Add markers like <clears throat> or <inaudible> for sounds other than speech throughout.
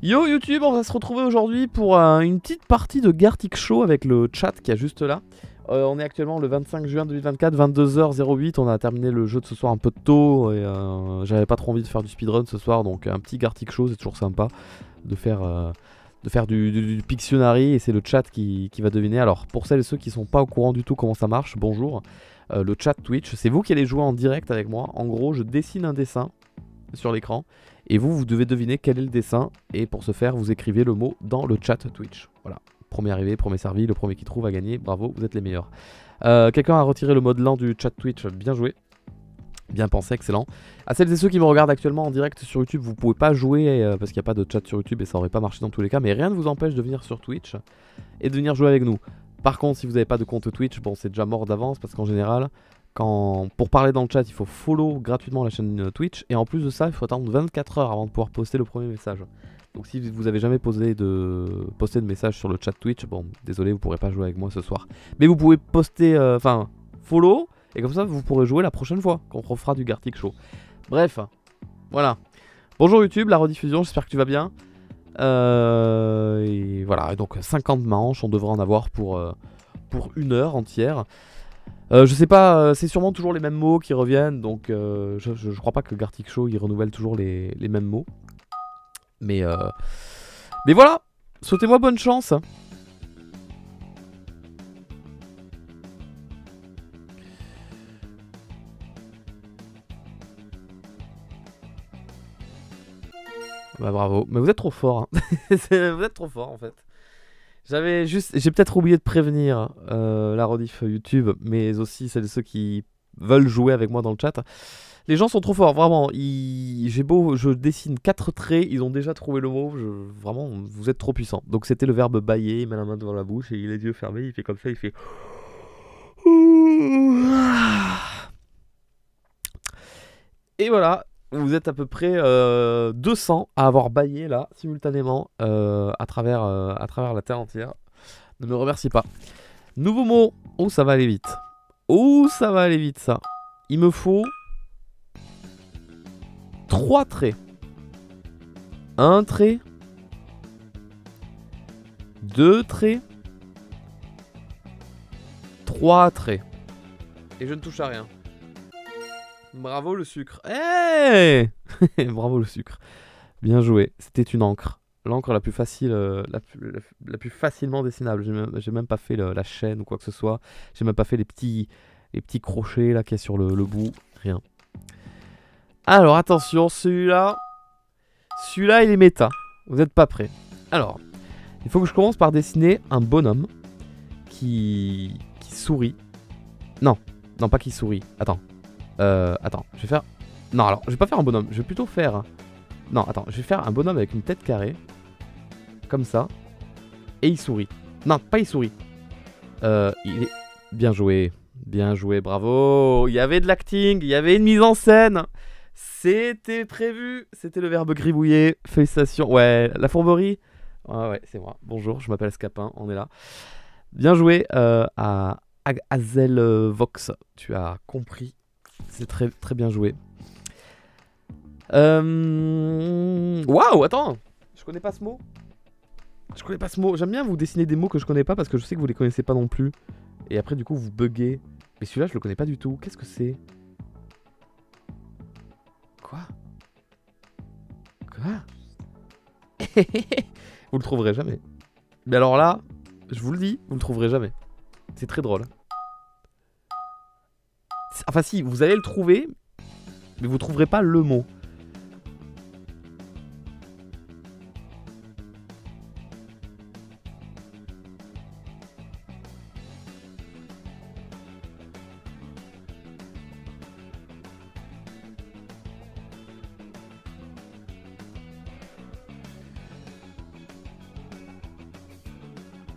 Yo YouTube, on va se retrouver aujourd'hui pour euh, une petite partie de Gartic Show avec le chat qui est juste là. Euh, on est actuellement le 25 juin 2024, 22h08. On a terminé le jeu de ce soir un peu tôt et euh, j'avais pas trop envie de faire du speedrun ce soir, donc un petit Gartic Show, c'est toujours sympa de faire, du, Pictionary et c'est le chat qui, qui, va deviner. Alors pour celles et ceux qui sont pas au courant du tout comment ça marche, bonjour. le chat Twitch, c'est vous qui allez jouer en direct avec moi. En gros, je dessine un dessin sur l'écran et vous, vous devez deviner quel est le dessin. Et pour ce faire, vous écrivez le mot dans le chat Twitch. Voilà. Premier arrivé, premier servi, le premier qui trouve a gagné. Bravo, vous êtes les meilleurs. Euh, quelqu'un a retiré le mode lent du chat Twitch. Bien joué. Bien pensé, excellent. À celles et ceux qui me regardent actuellement en direct sur YouTube, vous pouvez pas jouer euh, parce qu'il n'y a pas de chat sur YouTube et ça aurait pas marché dans tous les cas. Mais rien ne vous empêche de venir sur Twitch et de venir jouer avec nous. Par contre, si vous n'avez pas de compte Twitch, bon, c'est déjà mort d'avance parce qu'en général, pour parler dans le chat, il faut follow gratuitement la chaîne euh, Twitch. Et en plus de ça, il faut attendre 24 heures avant de pouvoir poster le premier message. Donc si vous avez jamais de, posté de message sur le chat Twitch, bon, désolé, vous pourrez pas jouer avec moi ce soir. Mais vous pouvez poster, euh, enfin, follow. Et comme ça, vous pourrez jouer la prochaine fois quand on refera du Gartic Show. Bref, voilà. Bonjour YouTube, la rediffusion, j'espère que tu vas bien. Euh, et voilà, donc 50 manches, on devrait en avoir pour, pour une heure entière. Euh, je sais pas, euh, c'est sûrement toujours les mêmes mots qui reviennent, donc euh, je, crois pas que Gartic Show il renouvelle toujours les, mêmes mots. Mais, mais voilà, souhaitez-moi bonne chance. Bah bravo, mais vous êtes trop fort. Hein. <laughs> vous êtes trop fort en fait. J'avais juste, j'ai peut-être oublié de prévenir euh, la rediff YouTube, mais aussi celles de ceux qui veulent jouer avec moi dans le chat. Les gens sont trop forts, vraiment. J'ai beau, je dessine quatre traits, ils ont déjà trouvé le mot. vraiment, vous êtes trop puissant. Donc c'était le verbe bailler, il met la main devant la bouche et il a les yeux fermés, il fait comme ça, il fait. <laughs> Et voilà, vous êtes à peu près 200 euh, à avoir baillé là simultanément euh, à, travers, euh, à travers la terre entière. Ne me remercie pas. Nouveau mot. Oh, ça va aller vite? Oh, ça va aller vite ça? Il me faut 3 traits. Un trait. Deux traits. Trois traits. Et je ne touche à rien. Bravo le sucre. Eh <laughs> Bravo le sucre. Bien joué. C'était une encre. L'encre la plus facile, euh, la, plus, facilement dessinable. J'ai même, pas fait la chaîne ou quoi que ce soit. J'ai même pas fait les petits, les petits crochets là qu'il y a sur le, bout. Rien. Alors attention, celui-là, celui-là il est méta. Vous n'êtes pas prêts. Alors, il faut que je commence par dessiner un bonhomme qui, qui sourit. Non, non pas qui sourit. Attends, euh, attends, je vais faire... Non, alors, je vais pas faire un bonhomme. Je vais plutôt faire... Non, attends, je vais faire un bonhomme avec une tête carrée. Comme ça. Et il sourit. Non, pas il sourit. Euh, il est... Bien joué. Bien joué, bravo. Il y avait de l'acting, il y avait une mise en scène. C'était prévu. C'était le verbe gribouiller. Félicitations. Ouais, la fourberie. Ouais, ouais, c'est moi. Bonjour, je m'appelle Scapin, on est là. Bien joué euh, à Azel Vox. Tu as compris c'est très, très bien joué. Euh... Waouh, attends Je connais pas ce mot. Je connais pas ce mot. J'aime bien vous dessiner des mots que je connais pas parce que je sais que vous les connaissez pas non plus. Et après, du coup, vous buguez. Mais celui-là, je le connais pas du tout. Qu'est-ce que c'est? Quoi? Quoi? <laughs> Vous le trouverez jamais. Mais alors là, je vous le dis, vous le trouverez jamais. C'est très drôle. Enfin si, vous allez le trouver, mais vous trouverez pas le mot.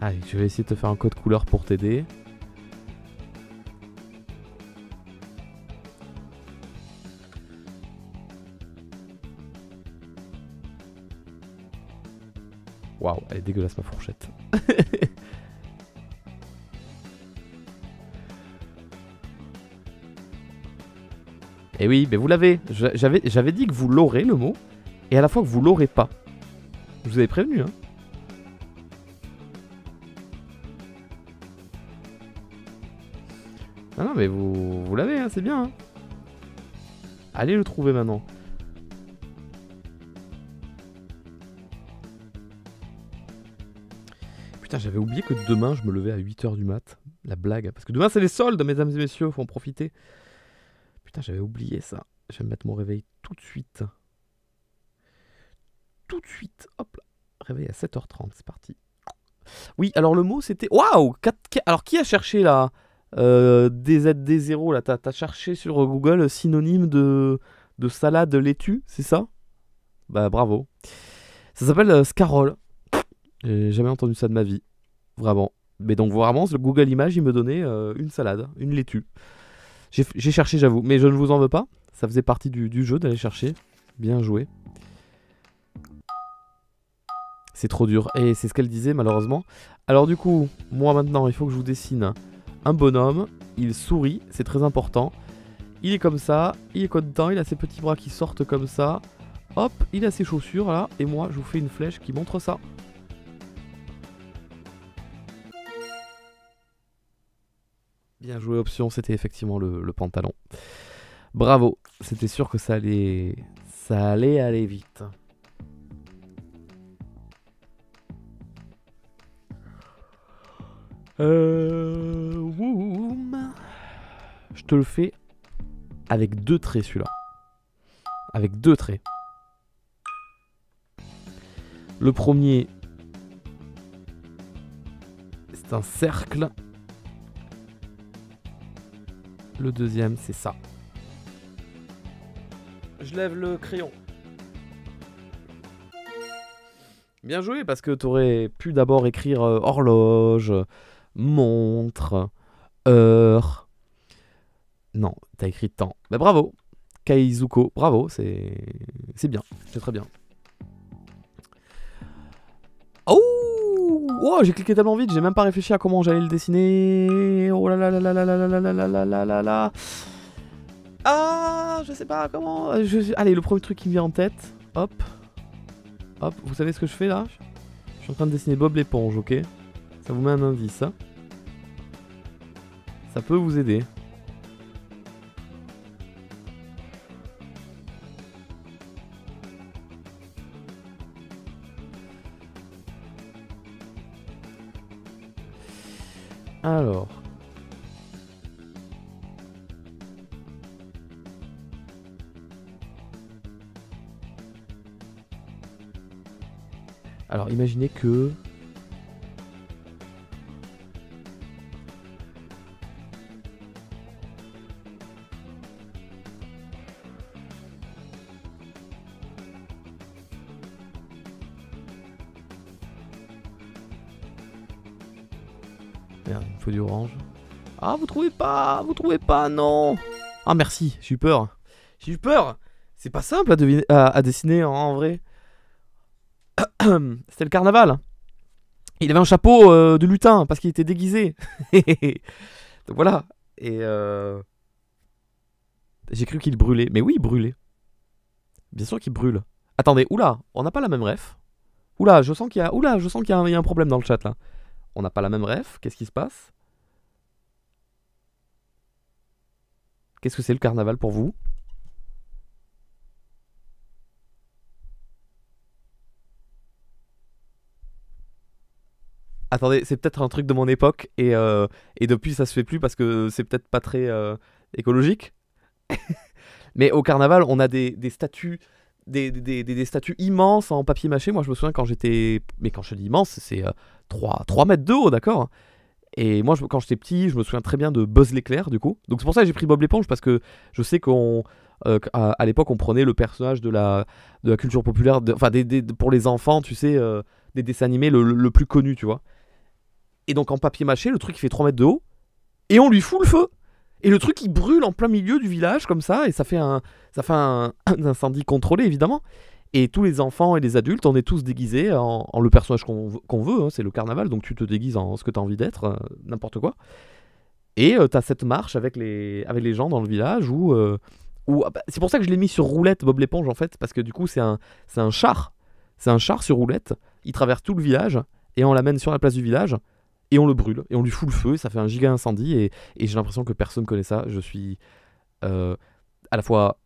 Allez, je vais essayer de te faire un code couleur pour t'aider. Waouh, elle est dégueulasse ma fourchette. Et <laughs> eh oui, mais vous l'avez. J'avais dit que vous l'aurez le mot, et à la fois que vous l'aurez pas. Je vous avais prévenu, hein. Ah non, mais vous, vous l'avez, hein, c'est bien. Hein. Allez le trouver maintenant. Putain, j'avais oublié que demain je me levais à 8h du mat. La blague. Parce que demain c'est les soldes, mesdames et messieurs, faut en profiter. Putain, j'avais oublié ça. Je vais me mettre mon réveil tout de suite. Tout de suite. Hop là. Réveil à 7h30, c'est parti. Oui, alors le mot c'était. Waouh Alors qui a cherché là euh, DZD0 là T'as cherché sur Google synonyme de, de salade laitue, c'est ça? Bah bravo. Ça s'appelle euh, Scarole. J'ai jamais entendu ça de ma vie. Vraiment. Mais donc vraiment, le Google Images, il me donnait euh, une salade, une laitue. J'ai cherché, j'avoue, mais je ne vous en veux pas. Ça faisait partie du, jeu d'aller chercher. Bien joué. C'est trop dur. Et c'est ce qu'elle disait, malheureusement. Alors du coup, moi maintenant, il faut que je vous dessine un bonhomme. Il sourit, c'est très important. Il est comme ça, il est content, il a ses petits bras qui sortent comme ça. Hop, il a ses chaussures là. Et moi, je vous fais une flèche qui montre ça. Bien joué option, c'était effectivement le, pantalon. Bravo, c'était sûr que ça allait, ça allait aller vite. Euh, Je te le fais avec deux traits celui-là. Avec deux traits. Le premier, c'est un cercle le deuxième, c'est ça. Je lève le crayon. Bien joué, parce que tu aurais pu d'abord écrire euh, horloge, montre, heure. Non, t'as écrit temps. Mais bah, bravo, Kaizuko, bravo, c'est bien, c'est très bien. Oh, j'ai cliqué tellement vite, j'ai même pas réfléchi à comment j'allais le dessiner. Oh là là là là là là là là là là là là là Ah, je sais pas comment. Allez, le premier truc qui me vient en tête. Hop. Hop, vous savez ce que je fais là Je suis en train de dessiner Bob l'éponge, ok Ça vous met un indice. Hein Ça peut vous aider. Alors. Imaginez que trouvez pas Vous trouvez pas Non Ah, merci, j'ai eu peur. J'ai eu peur C'est pas simple à, dessiner en, vrai. <clears throat> C'était le carnaval. Il avait un chapeau euh, de lutin parce qu'il était déguisé. <laughs> Donc voilà. Et euh, j'ai cru qu'il brûlait. Mais oui, il brûlait. Bien sûr qu'il brûle. Attendez, oula, on n'a pas la même ref. Oula, je sens qu'il y a, oula, je sens qu'il y, a un problème dans le chat là on n'a pas la même ref. Qu'est-ce qui se passe? Qu'est-ce que c'est le carnaval pour vous? Attendez, c'est peut-être un truc de mon époque et, euh, depuis ça se fait plus parce que c'est peut-être pas très euh, écologique. <laughs> Mais au carnaval, on a des, statues des, statues immenses en papier mâché. Moi, je me souviens quand j'étais. Mais quand je dis immense, c'est euh, 3, mètres de haut, d'accord? Et moi, quand j'étais petit, je me souviens très bien de Buzz l'éclair, du coup. Donc c'est pour ça que j'ai pris Bob l'éponge, parce que je sais qu'on. Euh, à, l'époque, on prenait le personnage de la, de la culture populaire, enfin, pour les enfants, tu sais, euh, des dessins animés le, plus connu, tu vois. Et donc en papier mâché, le truc il fait 3 mètres de haut, et on lui fout le feu. Et le truc il brûle en plein milieu du village, comme ça, et ça fait un, ça fait un <coughs> incendie contrôlé, évidemment. Et tous les enfants et les adultes, on est tous déguisés en, le personnage qu'on veut, hein, c'est le carnaval, donc tu te déguises en ce que tu as envie d'être, euh, n'importe quoi. Et euh, tu as cette marche avec les, avec les gens dans le village où... Euh, où ah bah, c'est pour ça que je l'ai mis sur roulette Bob l'éponge en fait, parce que du coup c'est un, un char. C'est un char sur roulette, il traverse tout le village, et on l'amène sur la place du village, et on le brûle, et on lui fout le feu, et ça fait un giga incendie, et, et j'ai l'impression que personne connaît ça. Je suis euh, à la fois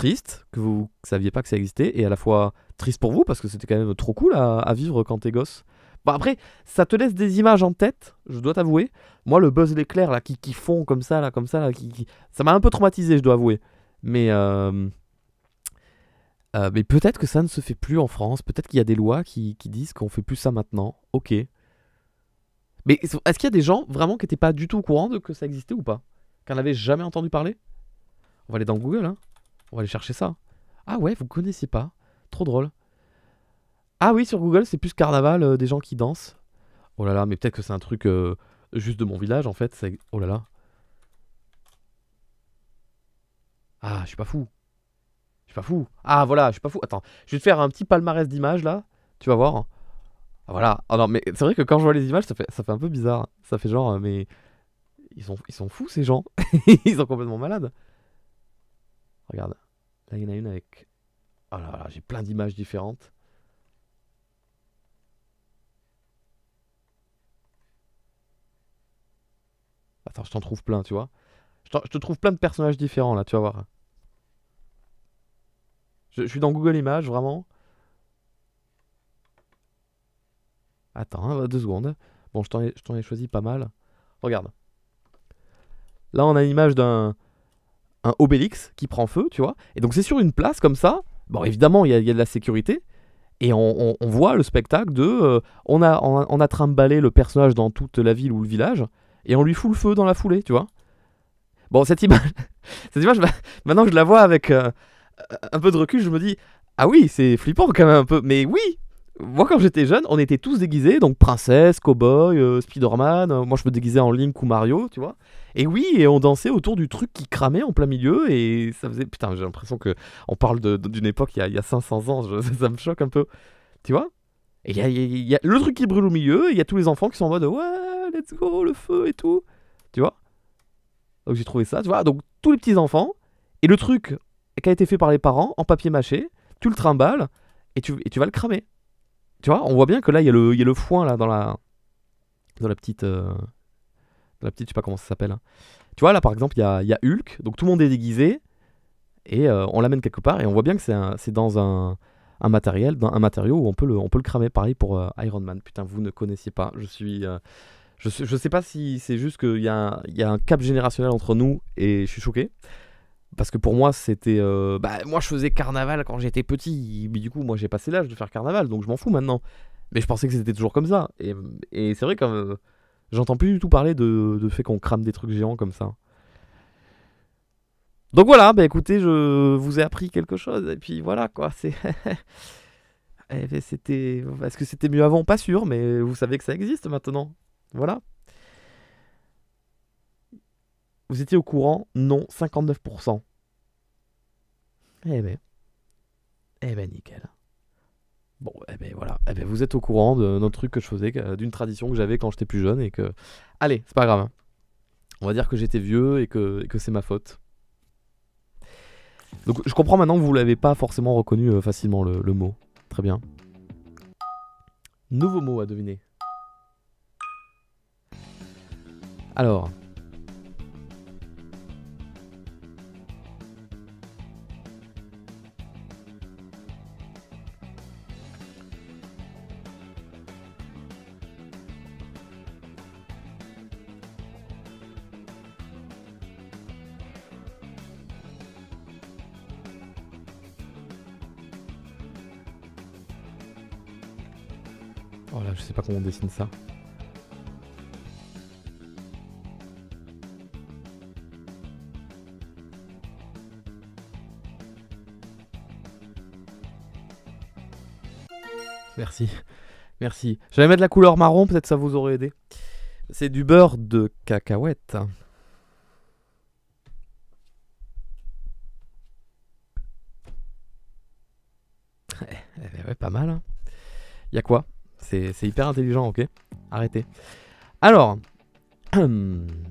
triste que vous saviez pas que ça existait, et à la fois triste pour vous, parce que c'était quand même trop cool à, vivre quand t'es gosse. Bon après, ça te laisse des images en tête, je dois t'avouer. Moi, le buzz l'éclair là, qui, qui fond comme ça, là, comme ça, là, qui, ça m'a un peu traumatisé, je dois avouer. Mais, euh, euh, mais peut-être que ça ne se fait plus en France. Peut-être qu'il y a des lois qui, disent qu'on fait plus ça maintenant. Ok. Mais est-ce qu'il y a des gens vraiment qui n'étaient pas du tout au courant de que ça existait ou pas? Qui n'avaient jamais entendu parler? On va aller dans Google, hein. On va aller chercher ça. Ah ouais, vous connaissiez pas. Trop drôle. Ah oui, sur Google, c'est plus carnaval, euh, des gens qui dansent. Oh là là, mais peut-être que c'est un truc euh, juste de mon village en fait. Oh là là. Ah, je suis pas fou. Je suis pas fou. Ah voilà, je suis pas fou. Attends, je vais te faire un petit palmarès d'images là. Tu vas voir. Ah, voilà. Oh non, mais c'est vrai que quand je vois les images, ça fait, un peu bizarre. Ça fait genre, euh, mais. Ils sont fous ces gens. <laughs> ils sont complètement malades. Regarde. Là, il y en a une avec. Oh là là, j'ai plein d'images différentes. Attends, je t'en trouve plein, tu vois. Je, te trouve plein de personnages différents là, tu vas voir. Je, suis dans Google Images, vraiment. Attends, hein, deux secondes. Bon, je t'en ai, ai choisi pas mal. Regarde. Là, on a une image d'un un Obélix qui prend feu, tu vois. Et donc, c'est sur une place comme ça. Bon, évidemment, il y, y a de la sécurité. Et on, on- voit le spectacle de. euh, on, a, on, a, trimballé le personnage dans toute la ville ou le village. Et on lui fout le feu dans la foulée, tu vois. Bon, cette image, <laughs> cette image ma- <laughs> maintenant que je la vois avec euh, un peu de recul, je me dis Ah oui, c'est flippant quand même un peu. Mais oui Moi, quand j'étais jeune, on était tous déguisés. Donc, princesse, cowboy, euh, Spider-Man. euh, moi, je me déguisais en Link ou Mario, tu vois. Et oui, et on dansait autour du truc qui cramait en plein milieu. Et ça faisait. Putain, j'ai l'impression que on parle d'une époque il y, a, il y a 500 ans. <laughs> ça me choque un peu. Tu vois Et il y a, il y a- il y a le truc qui brûle au milieu. Et il y a tous les enfants qui sont en mode Ouais, let's go, le feu et tout. Tu vois Donc j'ai trouvé ça, tu vois. Donc tous les petits enfants. Et le truc qui a été fait par les parents en papier mâché, tu le trimbales et tu, et tu vas le cramer. Tu vois, on voit bien que là, il y, a le- y a le foin là dans la, dans la petite. euh, dans la petite, je sais pas comment ça s'appelle. hein. Tu vois, là par exemple, il y a, y a Hulk. Donc tout le monde est déguisé. Et euh, on l'amène quelque part. Et on voit bien que c'est dans un, un matériel, un matériau où on peut le, on peut le cramer. Pareil pour euh, Iron Man. Putain, vous ne connaissiez pas. Je suis. euh, je, je sais pas si c'est juste qu'il y, y a un cap générationnel entre nous et je suis choqué. Parce que pour moi, c'était. euh, bah, moi, je faisais carnaval quand j'étais petit. Mais du coup, moi, j'ai passé l'âge de faire carnaval. Donc, je m'en fous maintenant. Mais je pensais que c'était toujours comme ça. Et, c'est vrai que euh, j'entends plus du tout parler de, de fait qu'on crame des trucs géants comme ça. Donc voilà, bah écoutez, je vous ai appris quelque chose. Et puis voilà, quoi. C'est. <laughs> Eh ben, c'était. Est-ce que c'était mieux avant? Pas sûr, mais vous savez que ça existe maintenant. Voilà. Vous étiez au courant? Non, 59%. Eh ben. Eh ben, nickel. Bon, eh ben voilà. Eh ben, vous êtes au courant d'un truc que je faisais, d'une tradition que j'avais quand j'étais plus jeune et que. Allez, c'est pas grave. hein. On va dire que j'étais vieux et que, que c'est ma faute. Donc je comprends maintenant que vous l'avez pas forcément reconnu euh, facilement le, le mot. Très bien. Nouveau mot à deviner. Alors. Oh là, je sais pas comment on dessine ça. Merci. Merci. J'allais mettre la couleur marron, peut-être ça vous aurait aidé. C'est du beurre de cacahuète. Eh ben ouais, pas mal. Hein. Y a quoi? C'est hyper intelligent, ok Arrêtez. Alors. <clears throat>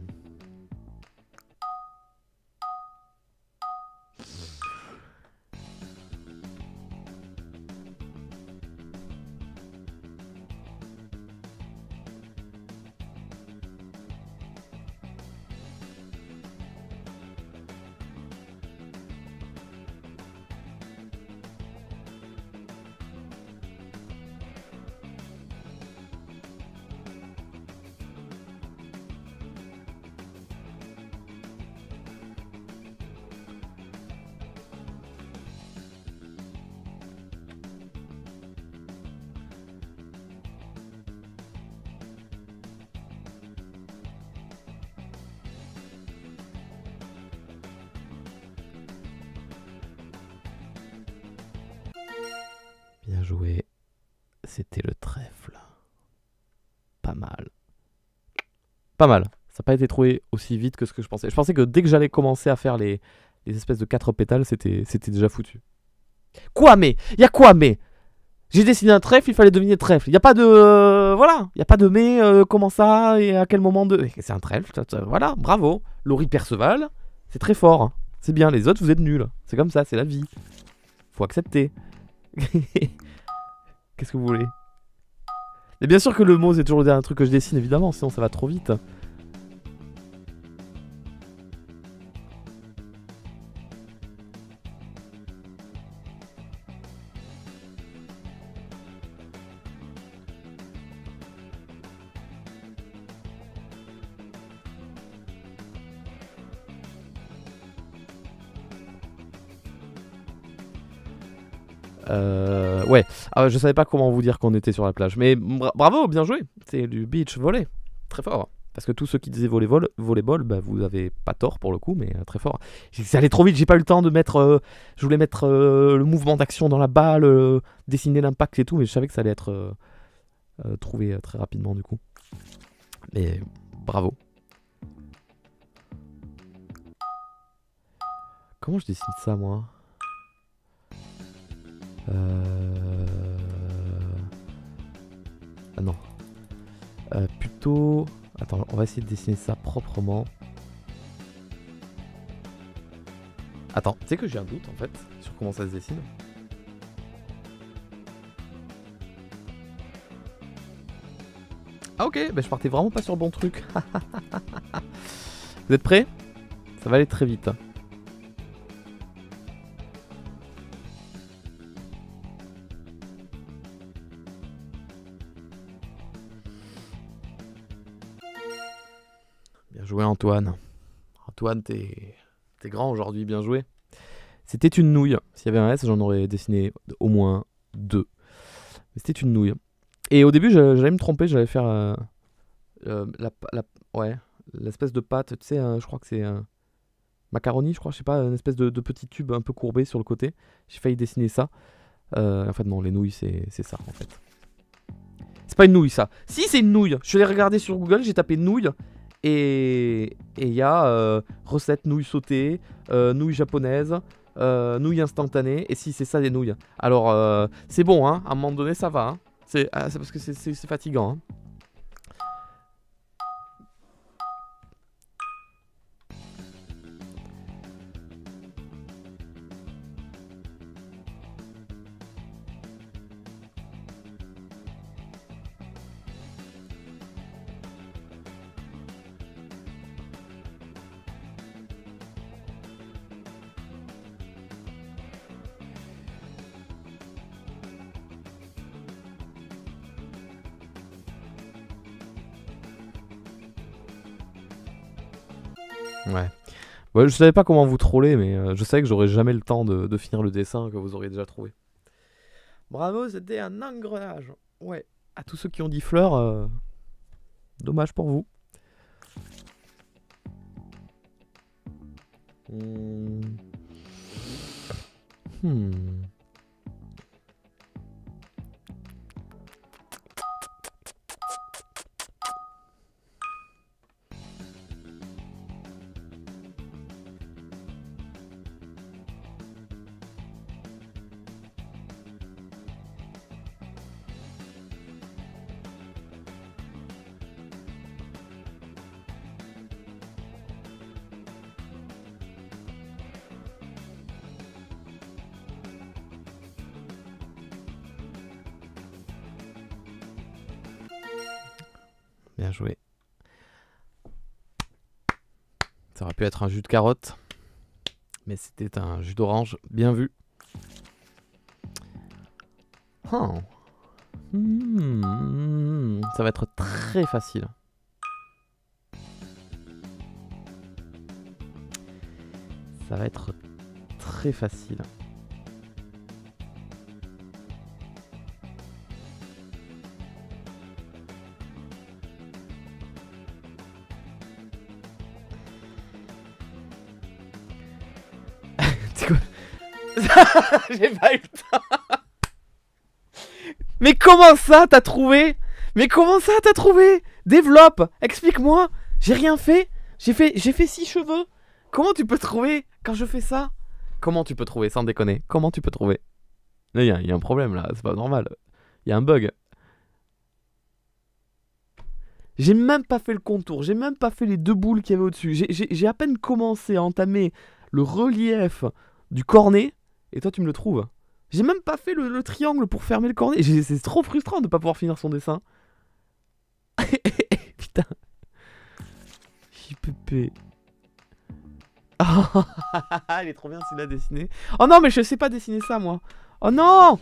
Pas mal. Ça n'a pas été trouvé aussi vite que ce que je pensais. Je pensais que dès que j'allais commencer à faire les, espèces de quatre pétales, c'était déjà foutu. Quoi mais? Il y a quoi mais? J'ai dessiné un trèfle, il fallait deviner le trèfle. Il a pas de... euh, voilà. Il n'y a pas de mais, euh, comment ça, et à quel moment de... C'est un trèfle, voilà, bravo. Laurie Perceval, c'est très fort. hein. C'est bien, les autres, vous êtes nuls. C'est comme ça, c'est la vie. Faut accepter. <laughs> Qu'est-ce que vous voulez? Et bien sûr que le mot, c'est toujours le dernier truc que je dessine, évidemment, sinon ça va trop vite. Je savais pas comment vous dire qu'on était sur la plage. Mais bra- bravo, bien joué. C'est du beach volley. Très fort. Parce que tous ceux qui disaient volleyball, volleyball bah, vous avez pas tort pour le coup, mais euh, très fort. Ça allait trop vite, j'ai pas eu le temps de mettre. euh, je voulais mettre euh, le mouvement d'action dans la balle, dessiner l'impact et tout, mais je savais que ça allait être trouvé très rapidement du coup. Mais bravo. Comment je dessine ça moi? Euh... Ah non. Euh, plutôt... Attends, on va essayer de dessiner ça proprement. Attends, tu sais que j'ai un doute en fait sur comment ça se dessine. Ah ok, bah je partais vraiment pas sur le bon truc. <laughs> Vous êtes prêts? Ça va aller très vite. Antoine. Antoine, t'es t'es grand aujourd'hui, bien joué. C'était une nouille. S'il y avait un S, j'en aurais dessiné au moins deux. Mais c'était une nouille. Et au début, j'a- j'allais me tromper, j'allais faire euh, euh, la, la- ouais, l'espèce de pâte, tu sais, je crois que c'est un macaroni, je crois, je sais pas, une espèce de, de petit tube un peu courbé sur le côté. J'ai failli dessiner ça. Euh, en fait, non, les nouilles, c'est c'est ça, en fait. C'est pas une nouille, ça. Si, c'est une nouille. Je l'ai regardé sur Google, j'ai tapé nouille. Et il y a euh, recette nouilles sautées, euh, nouilles japonaises, euh, nouilles instantanées. Et si, c'est ça des nouilles. Alors, c'est bon, hein. À un moment donné, ça va. hein. C'est ah, c'est parce que c'est fatigant. hein. Ouais. Ouais, je savais pas comment vous troller, mais euh, je savais que j'aurais jamais le temps de, de finir le dessin que vous auriez déjà trouvé. Bravo, c'était un engrenage. Ouais. À tous ceux qui ont dit fleurs, euh, dommage pour vous. Être un jus de carotte, mais c'était un jus d'orange. Bien vu. Oh. Hmm, Ça va être très facile. Ça va être très facile. <laughs> J'ai pas eu le temps. Mais comment ça t'as trouvé? Mais comment ça t'as trouvé? Développe Explique-moi. J'ai rien fait. J'ai fait j'ai fait six cheveux. Comment tu peux trouver quand je fais ça? Comment tu peux trouver sans déconner? Comment tu peux trouver? Il y, a- un problème là, c'est pas normal. Il y a un bug. J'ai même pas fait le contour, j'ai même pas fait les deux boules qu'il y avait au-dessus. J'ai à peine commencé à entamer le relief du cornet et toi tu me le trouves. J'ai même pas fait le, le triangle pour fermer le cornet. C'est trop frustrant de pas pouvoir finir son dessin. <laughs> Putain. JPP. <laughs> Ah, il est trop bien s'il a dessiné. Oh non, mais je sais pas dessiner ça moi. Oh non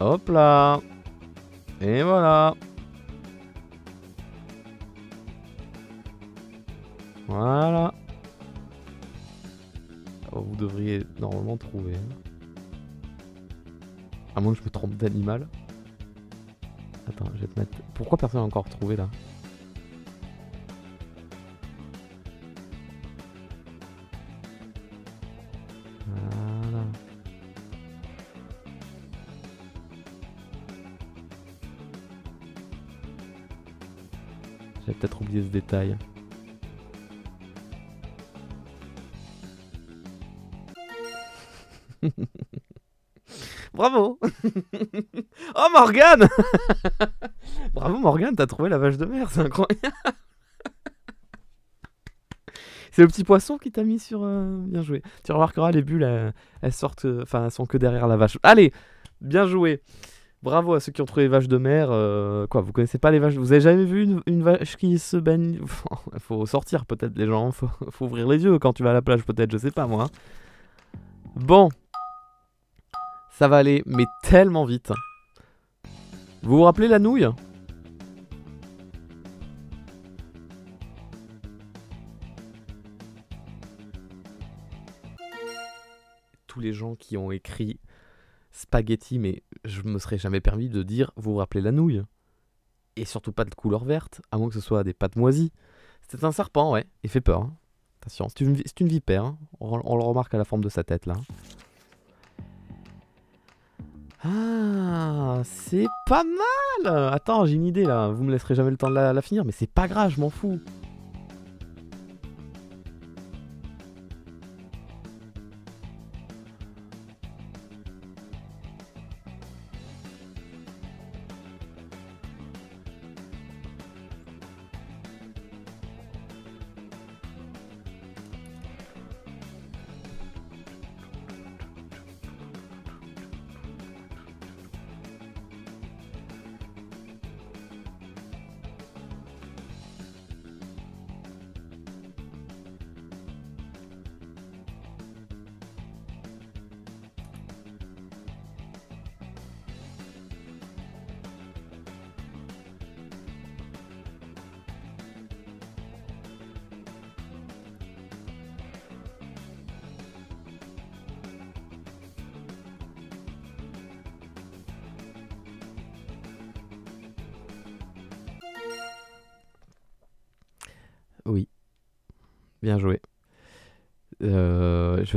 Hop là Et voilà Voilà Oh, Vous devriez normalement trouver. hein. À moins que je me trompe d'animal. Attends, je vais te mettre... Pourquoi personne n'a encore trouvé là? Peut-être oublié ce détail. <laughs> Bravo <laughs> Oh Morgane <laughs> Bravo Morgane, t'as trouvé la vache de mer, c'est incroyable C'est le petit poisson qui t'a mis sur... euh, Bien joué. Tu remarqueras, les bulles, elles, sortent... euh, Enfin, elles sont que derrière la vache. Allez Bien joué Bravo à ceux qui ont trouvé les vaches de mer. euh, Quoi, vous connaissez pas les vaches Vous avez jamais vu une, vache qui se baigne? <laughs> Faut sortir peut-être les gens, faut, faut ouvrir les yeux quand tu vas à la plage peut-être, je sais pas moi. Bon, ça va aller, mais tellement vite. Vous vous rappelez la nouille? Tous les gens qui ont écrit spaghetti, mais je me serais jamais permis de dire vous vous rappelez la nouille Et surtout pas de couleur verte, à moins que ce soit des pâtes moisies. C'est un serpent, ouais, il fait peur. hein. Attention, c'est une, vipère. hein. On, le remarque à la forme de sa tête là. Ah, c'est pas mal Attends, j'ai une idée là. Vous me laisserez jamais le temps de la finir, mais c'est pas grave, je m'en fous.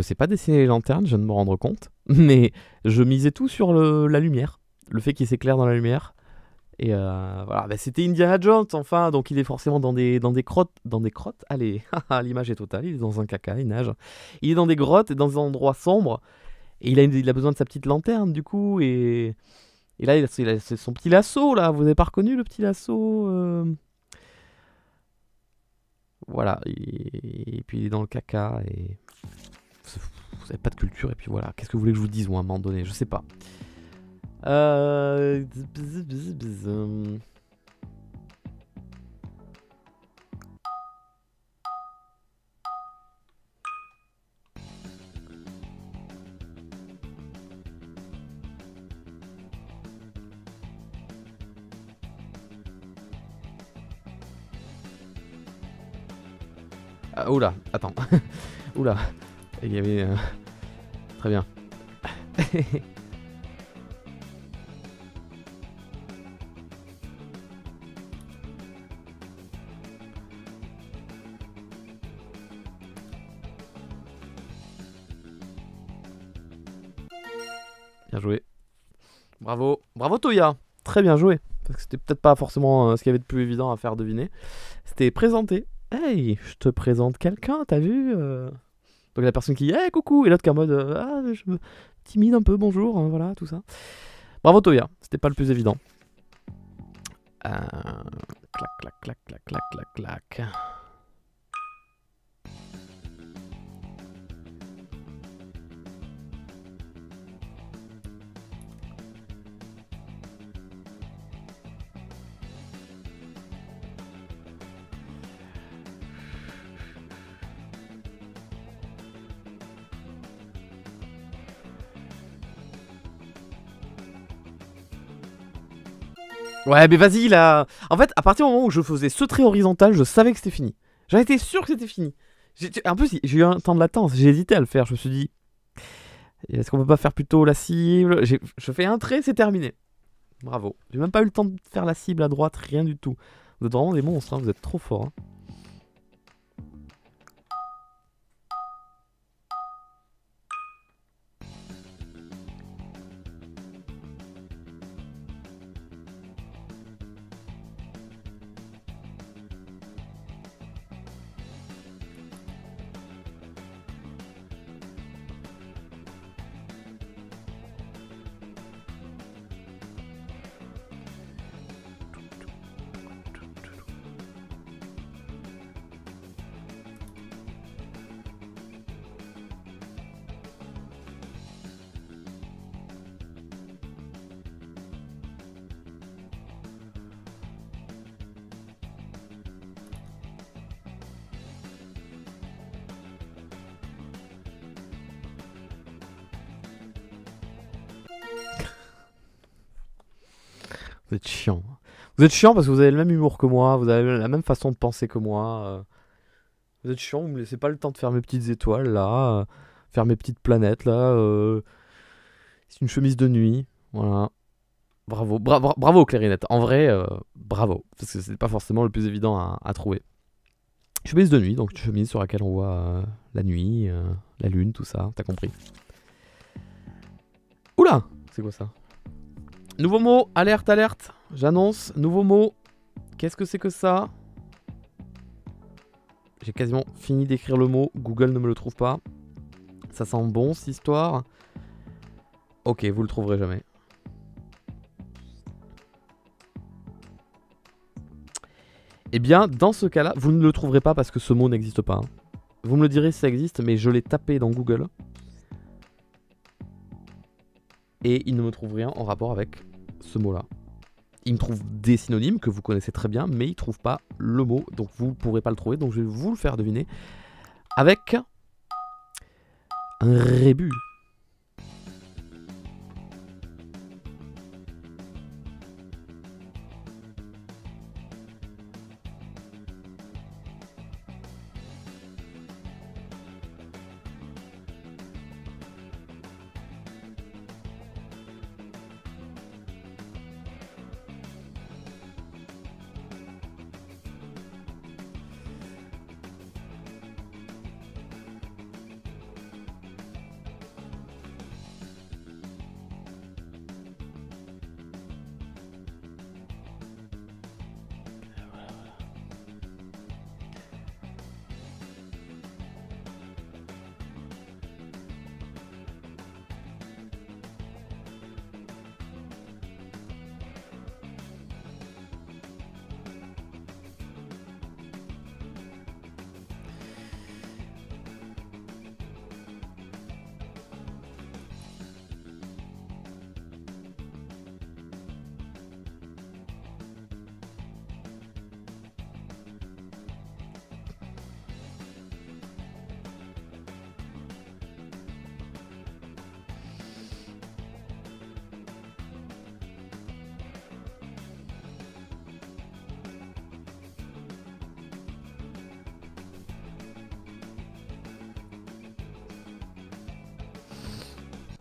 Je sais pas dessiner les lanternes, je viens de me rendre compte. <laughs> Mais je misais tout sur la lumière. Le fait qu'il s'éclaire dans la lumière. Et euh, voilà, bah, c'était Indiana Jones, enfin, donc il est forcément dans des, dans des crottes. Dans des crottes Allez, <laughs> l'image est totale, il est dans un caca, il nage. Il est dans des grottes et dans des endroits sombres. Et il a, il a besoin de sa petite lanterne, du coup. Et, et là, il son petit lasso, là. Vous avez pas reconnu le petit lasso euh, Voilà, et, et puis il est dans le caca et vous avez pas de culture et puis voilà. Qu'est-ce que vous voulez que je vous dise moi à un moment donné? Je sais pas. Euh... hum. Ah, oula, attends. <laughs> oula. Il y avait. euh, <laughs> Très bien. <laughs> Bien joué. Bravo. Bravo Toya. Très bien joué. Parce que c'était peut-être pas forcément euh, ce qu'il y avait de plus évident à faire deviner. C'était présenter. Hey, je te présente quelqu'un, t'as vu euh? Donc la personne qui dit hey coucou et l'autre qui est en mode euh, ah je me timide un peu bonjour hein, voilà tout ça. Bravo Toya, c'était pas le plus évident. Euh, Clac clac clac clac clac clac clac. Ouais, mais vas-y là. En fait, à partir du moment où je faisais ce trait horizontal, je savais que c'était fini. J'en étais sûr que c'était fini. En plus, j'ai eu un temps de latence. J'ai hésité à le faire. Je me suis dit, est-ce qu'on peut pas faire plutôt la cible? Je fais un trait, c'est terminé. Bravo. J'ai même pas eu le temps de faire la cible à droite, rien du tout. Vous êtes vraiment des monstres. hein, Vous êtes trop forts. hein. Vous êtes chiant. Vous êtes chiant parce que vous avez le même humour que moi, vous avez la même façon de penser que moi. euh. Vous êtes chiant, vous me laissez pas le temps de faire mes petites étoiles là, euh, faire mes petites planètes là. euh. C'est une chemise de nuit, voilà. Bravo, bra- bra- bravo Clarinette. En vrai, bravo, parce que c'est pas forcément le plus évident à, trouver. Chemise de nuit, donc une chemise sur laquelle on voit la nuit, la lune, tout ça, t'as compris. Oula, c'est quoi ça? Nouveau mot, alerte, alerte. J'annonce, nouveau mot. Qu'est-ce que c'est que ça? J'ai quasiment fini d'écrire le mot. Google ne me le trouve pas. Ça sent bon cette histoire. Ok, vous le trouverez jamais. Eh bien, dans ce cas-là, vous ne le trouverez pas parce que ce mot n'existe pas. hein. Vous me le direz si ça existe, mais je l'ai tapé dans Google. Et il ne me trouve rien en rapport avec ce mot-là. Il me trouve des synonymes que vous connaissez très bien, mais il ne trouve pas le mot, donc vous ne pourrez pas le trouver, donc je vais vous le faire deviner avec un rébut.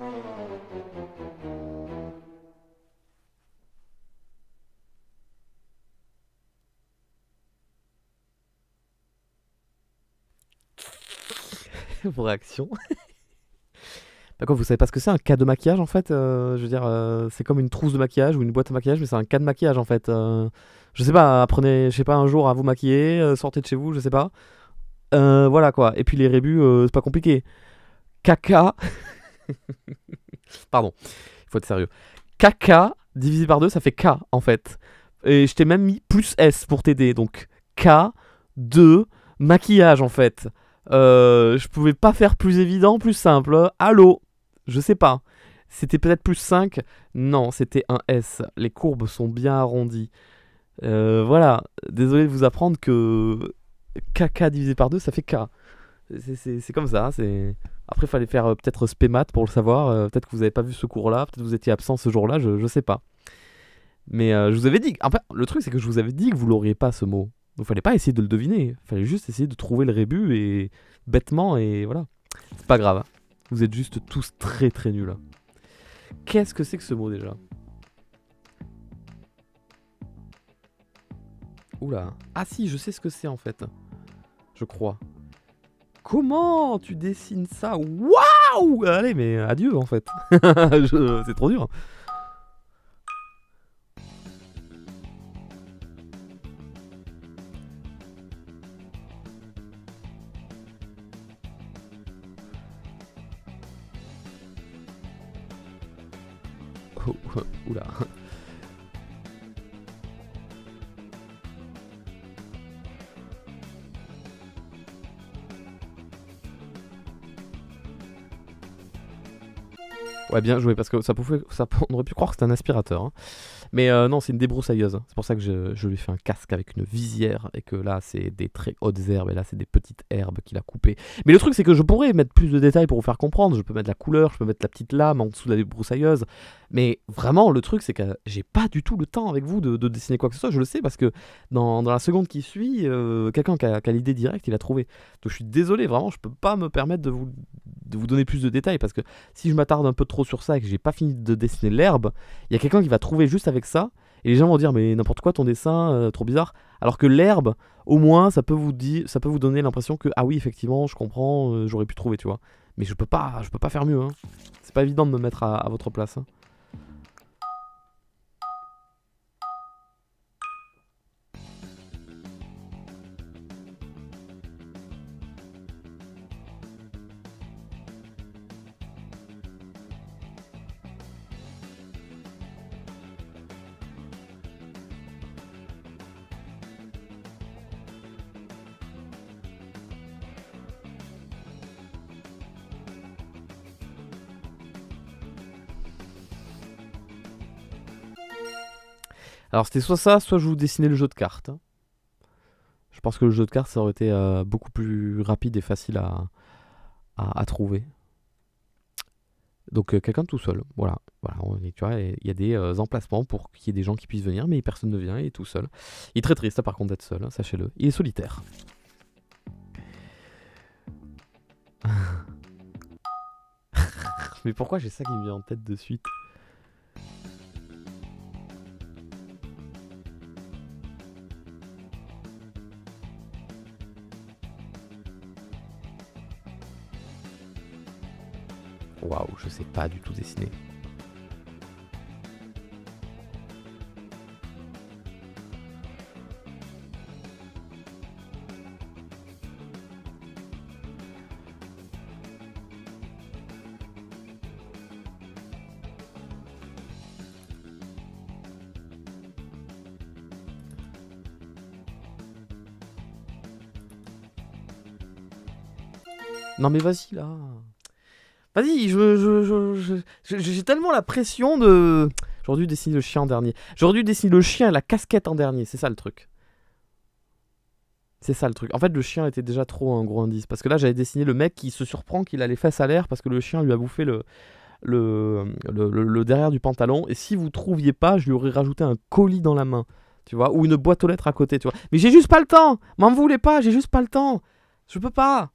<laughs> Vos réactions. <laughs> Bah quoi, vous savez pas ce que c'est un cas de maquillage en fait euh, Je veux dire, euh, c'est comme une trousse de maquillage ou une boîte de maquillage, mais c'est un cas de maquillage en fait. Euh. Je sais pas, apprenez, je sais pas, un jour à vous maquiller, sortez de chez vous, je sais pas. voilà quoi. Et puis les rébus, c'est pas compliqué. Caca, <laughs> <laughs> Pardon, il faut être sérieux. Caca divisé par 2, ça fait K en fait. Et je t'ai même mis plus S pour t'aider. Donc K, 2, maquillage en fait. je pouvais pas faire plus évident, plus simple. Allô? Je sais pas. C'était peut-être plus 5 Non, c'était un S. Les courbes sont bien arrondies. Euh, voilà, désolé de vous apprendre que KK divisé par 2, ça fait K. C'est comme ça. C'est Après, il fallait faire euh, peut-être spémat pour le savoir. Euh, peut-être que vous n'avez pas vu ce cours-là. Peut-être que vous étiez absent ce jour-là. Je, ne sais pas. Mais je vous avais dit. Enfin, le truc, c'est que je vous avais dit que vous l'auriez pas ce mot. Donc, fallait pas essayer de le deviner. Fallait juste essayer de trouver le rébut et bêtement et voilà. C'est pas grave. Vous êtes juste tous très très nuls. Qu'est-ce que c'est que ce mot déjà? Oula. Ah si, je sais ce que c'est en fait. Je crois. Comment tu dessines ça? Waouh Allez, mais adieu en fait. <laughs> C'est trop dur. Oula. Ouais, bien joué, parce que ça pouvait, ça, <laughs> on aurait pu croire que c'était un aspirateur. Hein. Mais euh, non, c'est une débroussailleuse. C'est pour ça que je, lui fais un casque avec une visière et que là, c'est des très hautes herbes et là, c'est des petites herbes qu'il a coupées. Mais le truc, c'est que je pourrais mettre plus de détails pour vous faire comprendre. Je peux mettre la couleur, je peux mettre la petite lame en dessous de la débroussailleuse. Mais vraiment, le truc, c'est que j'ai pas du tout le temps avec vous de, dessiner quoi que ce soit. Je le sais parce que dans, la seconde qui suit, euh, quelqu'un qui a, l'idée directe, il a trouvé. Donc je suis désolé, vraiment, je peux pas me permettre de vous, de vous donner plus de détails parce que si je m'attarde un peu trop sur ça et que j'ai pas fini de dessiner l'herbe, il y a quelqu'un qui va trouver juste avec ça. Et les gens vont dire mais n'importe quoi ton dessin, euh, trop bizarre. Alors que l'herbe, au moins, ça peut vous dire, ça peut vous donner l'impression que ah oui effectivement, je comprends, euh, j'aurais pu trouver, tu vois. Mais je peux pas, je peux pas faire mieux. Hein. C'est pas évident de me mettre à, votre place. Hein. Alors c'était soit ça, soit je vous dessinais le jeu de cartes. Hein. Je pense que le jeu de cartes, ça aurait été euh, beaucoup plus rapide et facile à, trouver. Donc euh, quelqu'un tout seul, voilà. voilà tu vois, il y a des euh, emplacements pour qu'il y ait des gens qui puissent venir, mais personne ne vient, il est tout seul. Il est très triste par contre d'être seul, hein, sachez-le. Il est solitaire. <laughs> mais pourquoi j'ai ça qui me vient en tête de suite? Waouh, je sais pas du tout dessiner. Non mais vas-y là. Vas-y, je, j'ai tellement la pression de. Dû dessiner le chien en dernier. Dû dessiner le chien et la casquette en dernier, c'est ça le truc. C'est ça le truc. En fait, le chien était déjà trop un gros indice. Parce que là, j'avais dessiné le mec qui se surprend qu'il a les fesses à l'air parce que le chien lui a bouffé le, le, le, derrière du pantalon. Et si vous trouviez pas, je lui aurais rajouté un colis dans la main. Tu vois Ou une boîte aux lettres à côté, tu vois. Mais j'ai juste pas le temps M'en voulez pas, j'ai juste pas le temps Je peux pas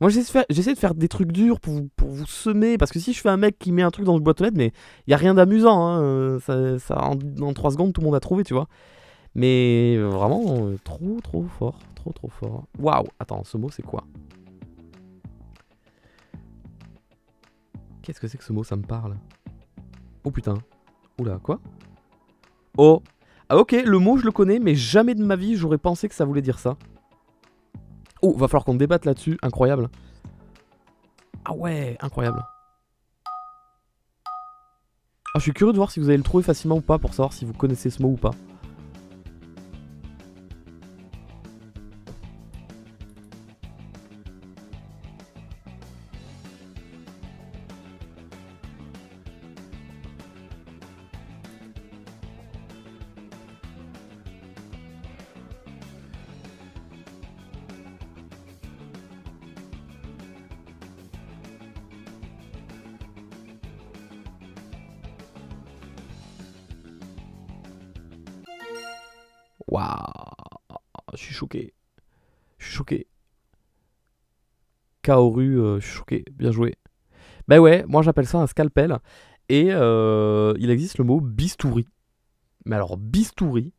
moi, j'essaie de, faire des trucs durs pour vous, pour vous semer. Parce que si je fais un mec qui met un truc dans une boîte aux lettres, mais il y a rien d'amusant. Hein, euh, ça, en, 3 secondes, tout le monde a trouvé, tu vois. Mais euh, vraiment, euh, trop, trop fort. Trop, trop fort. Waouh Attends, ce mot, c'est quoi? Qu'est-ce que c'est que ce mot? Ça me parle. Oh putain. Oula, quoi? Oh Ah ok, le mot je le connais, mais jamais de ma vie j'aurais pensé que ça voulait dire ça. Oh, va falloir qu'on débatte là-dessus. Incroyable. Ah ouais, incroyable. Ah, je suis curieux de voir si vous allez le trouver facilement ou pas pour savoir si vous connaissez ce mot ou pas. Kaoru, euh, je suis choqué. Bien joué. Bah ouais, moi j'appelle ça un scalpel. Et euh, il existe le mot bistouri. Mais alors, bistouri,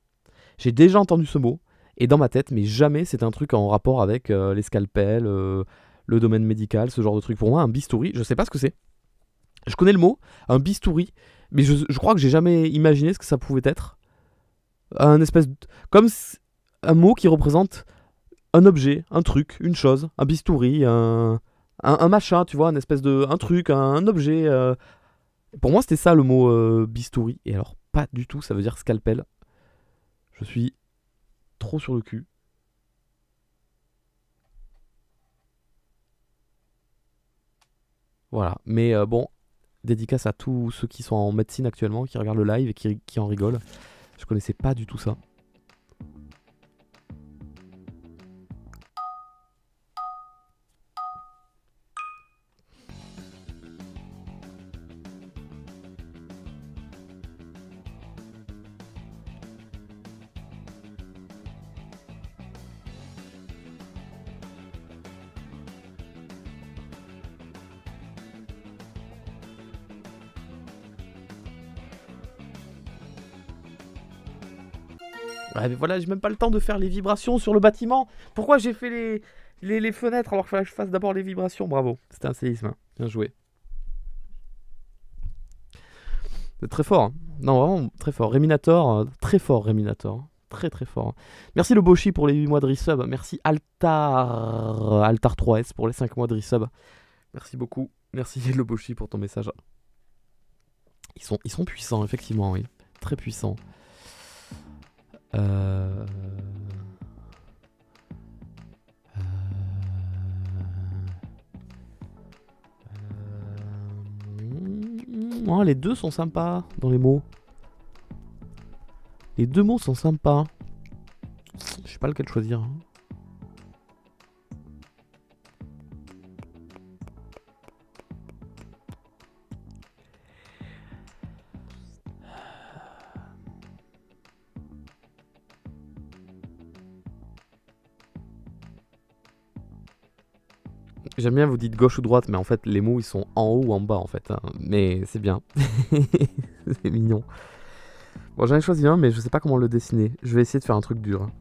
j'ai déjà entendu ce mot. Et dans ma tête, mais jamais c'est un truc en rapport avec euh, les scalpels, le domaine médical, ce genre de truc. Pour moi, un bistouri, je sais pas ce que c'est. Je connais le mot, un bistouri, mais je crois que j'ai jamais imaginé ce que ça pouvait être un espèce comme un mot qui représente un objet, un truc, une chose, un bistouri, un, un, machin, tu vois, un espèce de un truc, un, objet. Euh. Pour moi, c'était ça le mot euh, bistouri. Et alors, pas du tout, ça veut dire scalpel. Je suis trop sur le cul. Voilà, mais euh, bon, dédicace à tous ceux qui sont en médecine actuellement, qui regardent le live et qui, qui en rigolent. Je connaissais pas du tout ça. Ouais, mais voilà, j'ai même pas le temps de faire les vibrations sur le bâtiment. Pourquoi j'ai fait les, les, fenêtres alors que je fasse d'abord les vibrations? Bravo, c'était un séisme. Hein. Bien joué. C'est très fort. Hein. Non, vraiment très fort. Réminator, euh, très fort Réminator. Très très fort. Merci le Boshi pour les 8 mois de resub. Merci Altar Altar 3S pour les 5 mois de resub. Merci beaucoup. Merci <laughs> le Boshi pour ton message. Ils sont, ils sont puissants, effectivement, oui. Très puissants. Euh... Oh, les deux sont sympas dans les mots. Les deux mots sont sympas. Je sais pas lequel choisir. Hein. J'aime bien vous dites gauche ou droite, mais en fait les mots ils sont en haut ou en bas en fait. Hein. Mais c'est bien. <laughs> c'est mignon. Bon j'en ai choisi un mais je sais pas comment le dessiner. Je vais essayer de faire un truc dur. Hein.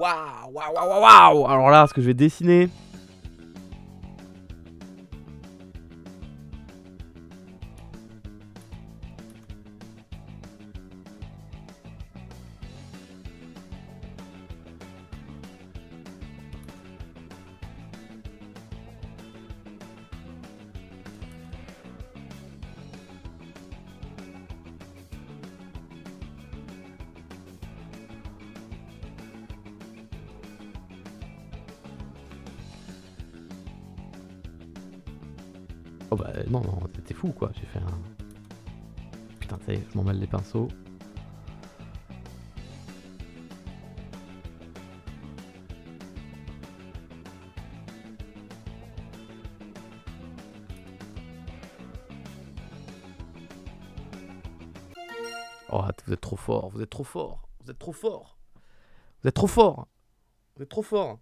Waouh, waouh, waouh, waouh Alors là, ce que je vais dessiner, Oh, vous êtes trop fort, vous êtes trop fort, vous êtes trop fort. Vous êtes trop fort. Vous êtes trop fort.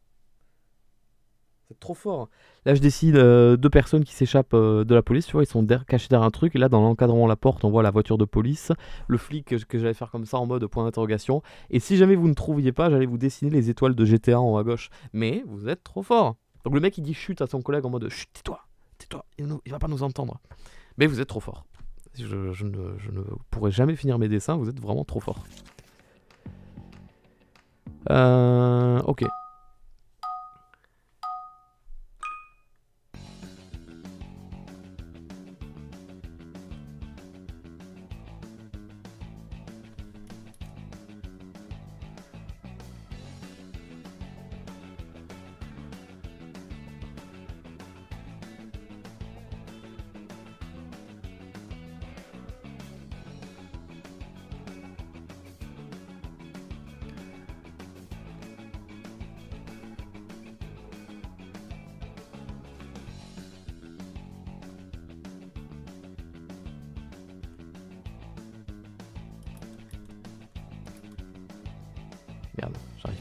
Trop fort. Là, je décide euh, deux personnes qui s'échappent euh, de la police. Tu vois, ils sont cachés derrière un truc. Et là, dans l'encadrement de la porte, on voit la voiture de police, le flic que, j'allais faire comme ça en mode point d'interrogation. Et si jamais vous ne trouviez pas, j'allais vous dessiner les étoiles de GTA en haut à gauche. Mais vous êtes trop fort. Donc le mec, il dit chute à son collègue en mode chut, tais-toi, tais-toi, il, ne va pas nous entendre. Mais vous êtes trop fort. Je, ne, je pourrai jamais finir mes dessins. Vous êtes vraiment trop fort. Euh, ok.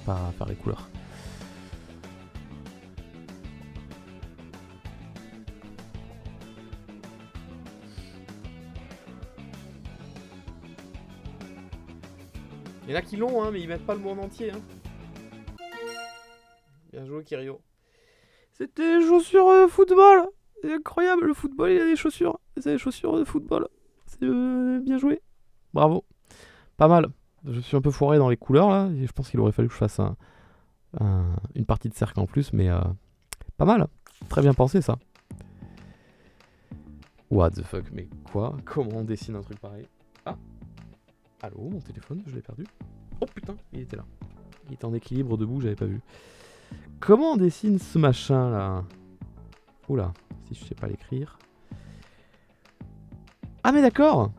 Pas à faire les couleurs. Il y en a qui l'ont, hein, mais ils mettent pas le mot en entier. Hein. Bien joué, Kirio. C'était des chaussures de football. C'est incroyable, le football, il a des chaussures. C'est des chaussures de football. C'est euh, bien joué. Bravo. Pas mal. Je suis un peu foiré dans les couleurs là. je pense qu'il aurait fallu que je fasse une partie de cercle en plus, mais euh, pas mal. Très bien pensé ça. What the fuck, mais quoi? Comment on dessine un truc pareil? Ah Allô, mon téléphone, je l'ai perdu. Oh putain, il était là. Il était en équilibre debout, j'avais pas vu. Comment on dessine ce machin là? Oula, si je sais pas l'écrire. Ah mais d'accord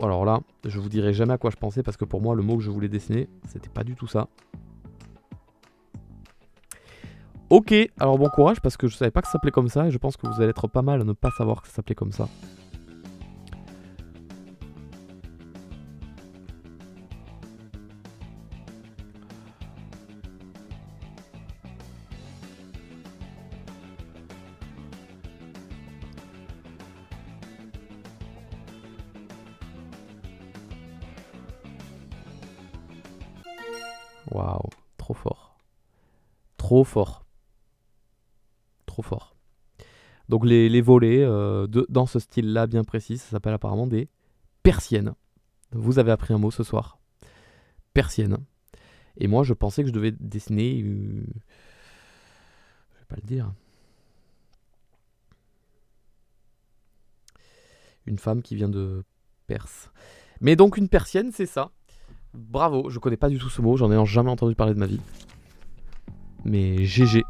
alors là, je vous dirai jamais à quoi je pensais parce que pour moi, le mot que je voulais dessiner, c'était pas du tout ça. Ok, alors bon courage parce que je savais pas que ça s'appelait comme ça et je pense que vous allez être pas mal à ne pas savoir que ça s'appelait comme ça. Trop fort. Donc les, volets euh, dans ce style-là bien précis, ça s'appelle apparemment des persiennes. Vous avez appris un mot ce soir. Persienne. Et moi, je pensais que je devais dessiner... Euh, je vais pas le dire. Une femme qui vient de Perse. Mais donc une persienne, c'est ça. Bravo, je connais pas du tout ce mot, j'en ai jamais entendu parler de ma vie. Mais GG.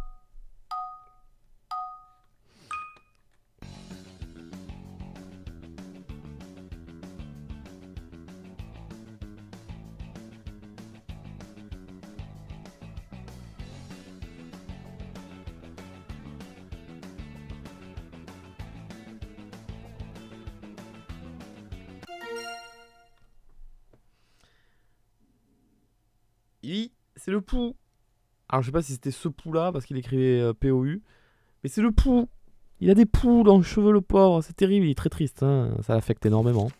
c'est le pou. Alors je sais pas si c'était ce pou là parce qu'il écrivait euh, POU, mais c'est le pou. Il a des poux dans le cheveu le pauvre, c'est terrible, il est très triste, hein. ça l'affecte énormément.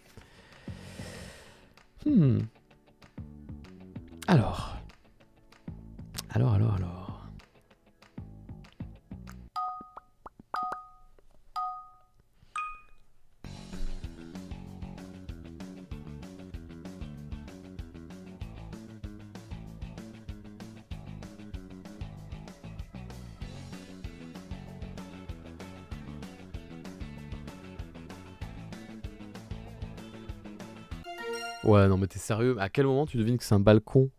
Sérieux À quel moment tu devines que c'est un balcon?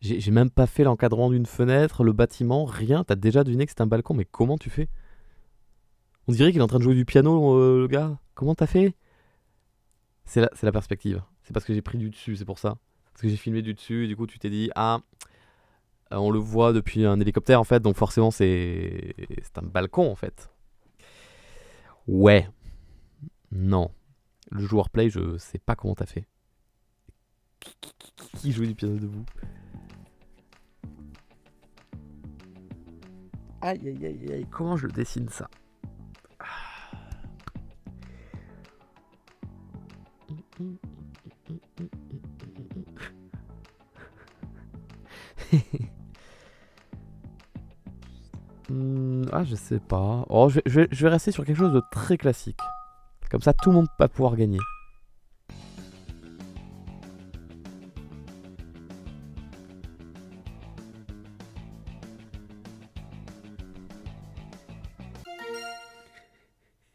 J'ai même pas fait l'encadrement d'une fenêtre, le bâtiment, rien. T'as déjà deviné que c'est un balcon, mais comment tu fais? On dirait qu'il est en train de jouer du piano, euh, le gars. Comment t'as fait? C'est la, perspective. C'est parce que j'ai pris du dessus, c'est pour ça. Parce que j'ai filmé du dessus, du coup tu t'es dit, ah, euh, on le voit depuis un hélicoptère en fait, donc forcément c'est c'est un balcon en fait. Ouais. Non. Le joueur play, je sais pas comment t'as fait qui joue du piano debout Aïe, aïe, aïe, aïe, comment je dessine ça Hmm, ah, je sais pas. Oh, je, je vais rester sur quelque chose de très classique. Comme ça, tout le monde va pouvoir gagner.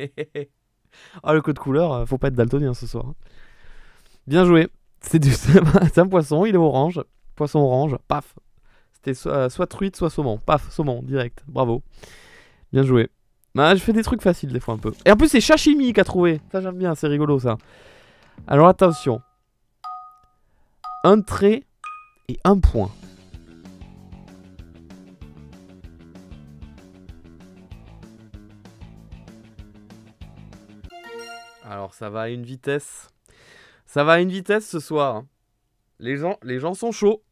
<laughs> ah, le code couleur, euh, faut pas être daltonien ce soir. Bien joué. <laughs> C'est un poisson, il est orange. Poisson orange, paf. C'était soit, soit truite, soit saumon. Paf, saumon, direct. Bravo. Bien joué. Bah, je fais des trucs faciles des fois un peu. Et en plus, c'est Chachimi qu'a trouvé. Ça, j'aime bien, c'est rigolo ça. Alors attention. Un trait et un point. Alors ça va à une vitesse. Ça va à une vitesse ce soir. hein. Les gens, les gens sont chauds.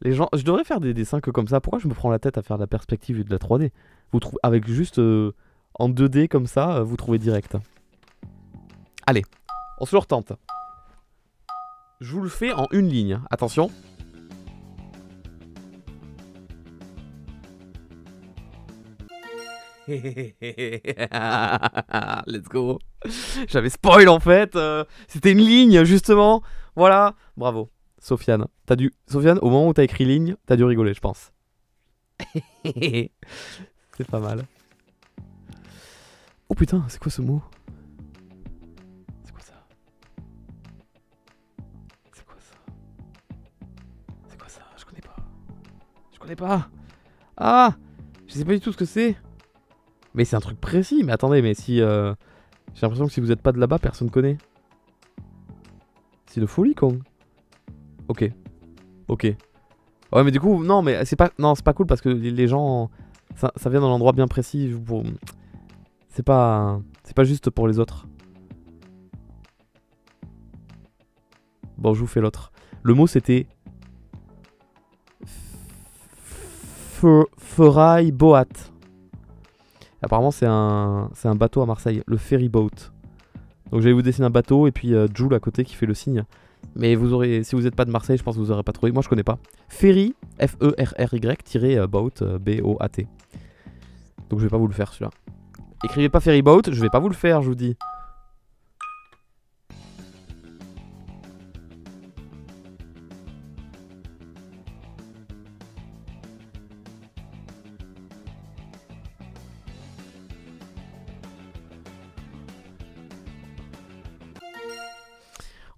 Les gens, je devrais faire des dessins que comme ça. Pourquoi je me prends la tête à faire de la perspective et de la 3D Vous trouvez avec juste euh, en 2D comme ça, euh, vous trouvez direct. Allez, on se le retente. Je vous le fais en une ligne. Attention. <laughs> Let's go. J'avais spoil en fait. euh, C'était une ligne justement. Voilà. Bravo. Sofiane. T'as dû... Sofiane, au moment où t'as écrit ligne, t'as dû rigoler, je pense. <laughs> c'est pas mal. Oh putain, c'est quoi ce mot? C'est quoi ça? C'est quoi ça? C'est quoi ça? Je connais pas. Je connais pas. Ah Je sais pas du tout ce que c'est. Mais c'est un truc précis. Mais attendez, mais si... euh, J'ai l'impression que si vous êtes pas de là-bas, personne connaît. C'est de folie, con. Ok. Ok. Ouais, mais du coup, non, mais c'est pas, c'est pas cool parce que les gens, ça, ça vient d'un endroit bien précis. C'est pas, c'est pas juste pour les autres. Bon, je vous fais l'autre. Le mot c'était Fe- Ferail Boat. Apparemment, c'est un, c'est un bateau à Marseille, le ferry boat. Donc, je vais vous dessiner un bateau et puis euh, Jules à côté qui fait le signe. Mais vous aurez, si vous n'êtes pas de Marseille, je pense que vous aurez pas trouvé. Moi, je connais pas. Ferry, F-E-R-R-Y, boat, B-O-A-T. Donc, je vais pas vous le faire celui-là. Écrivez pas ferry boat, je vais pas vous le faire, je vous dis.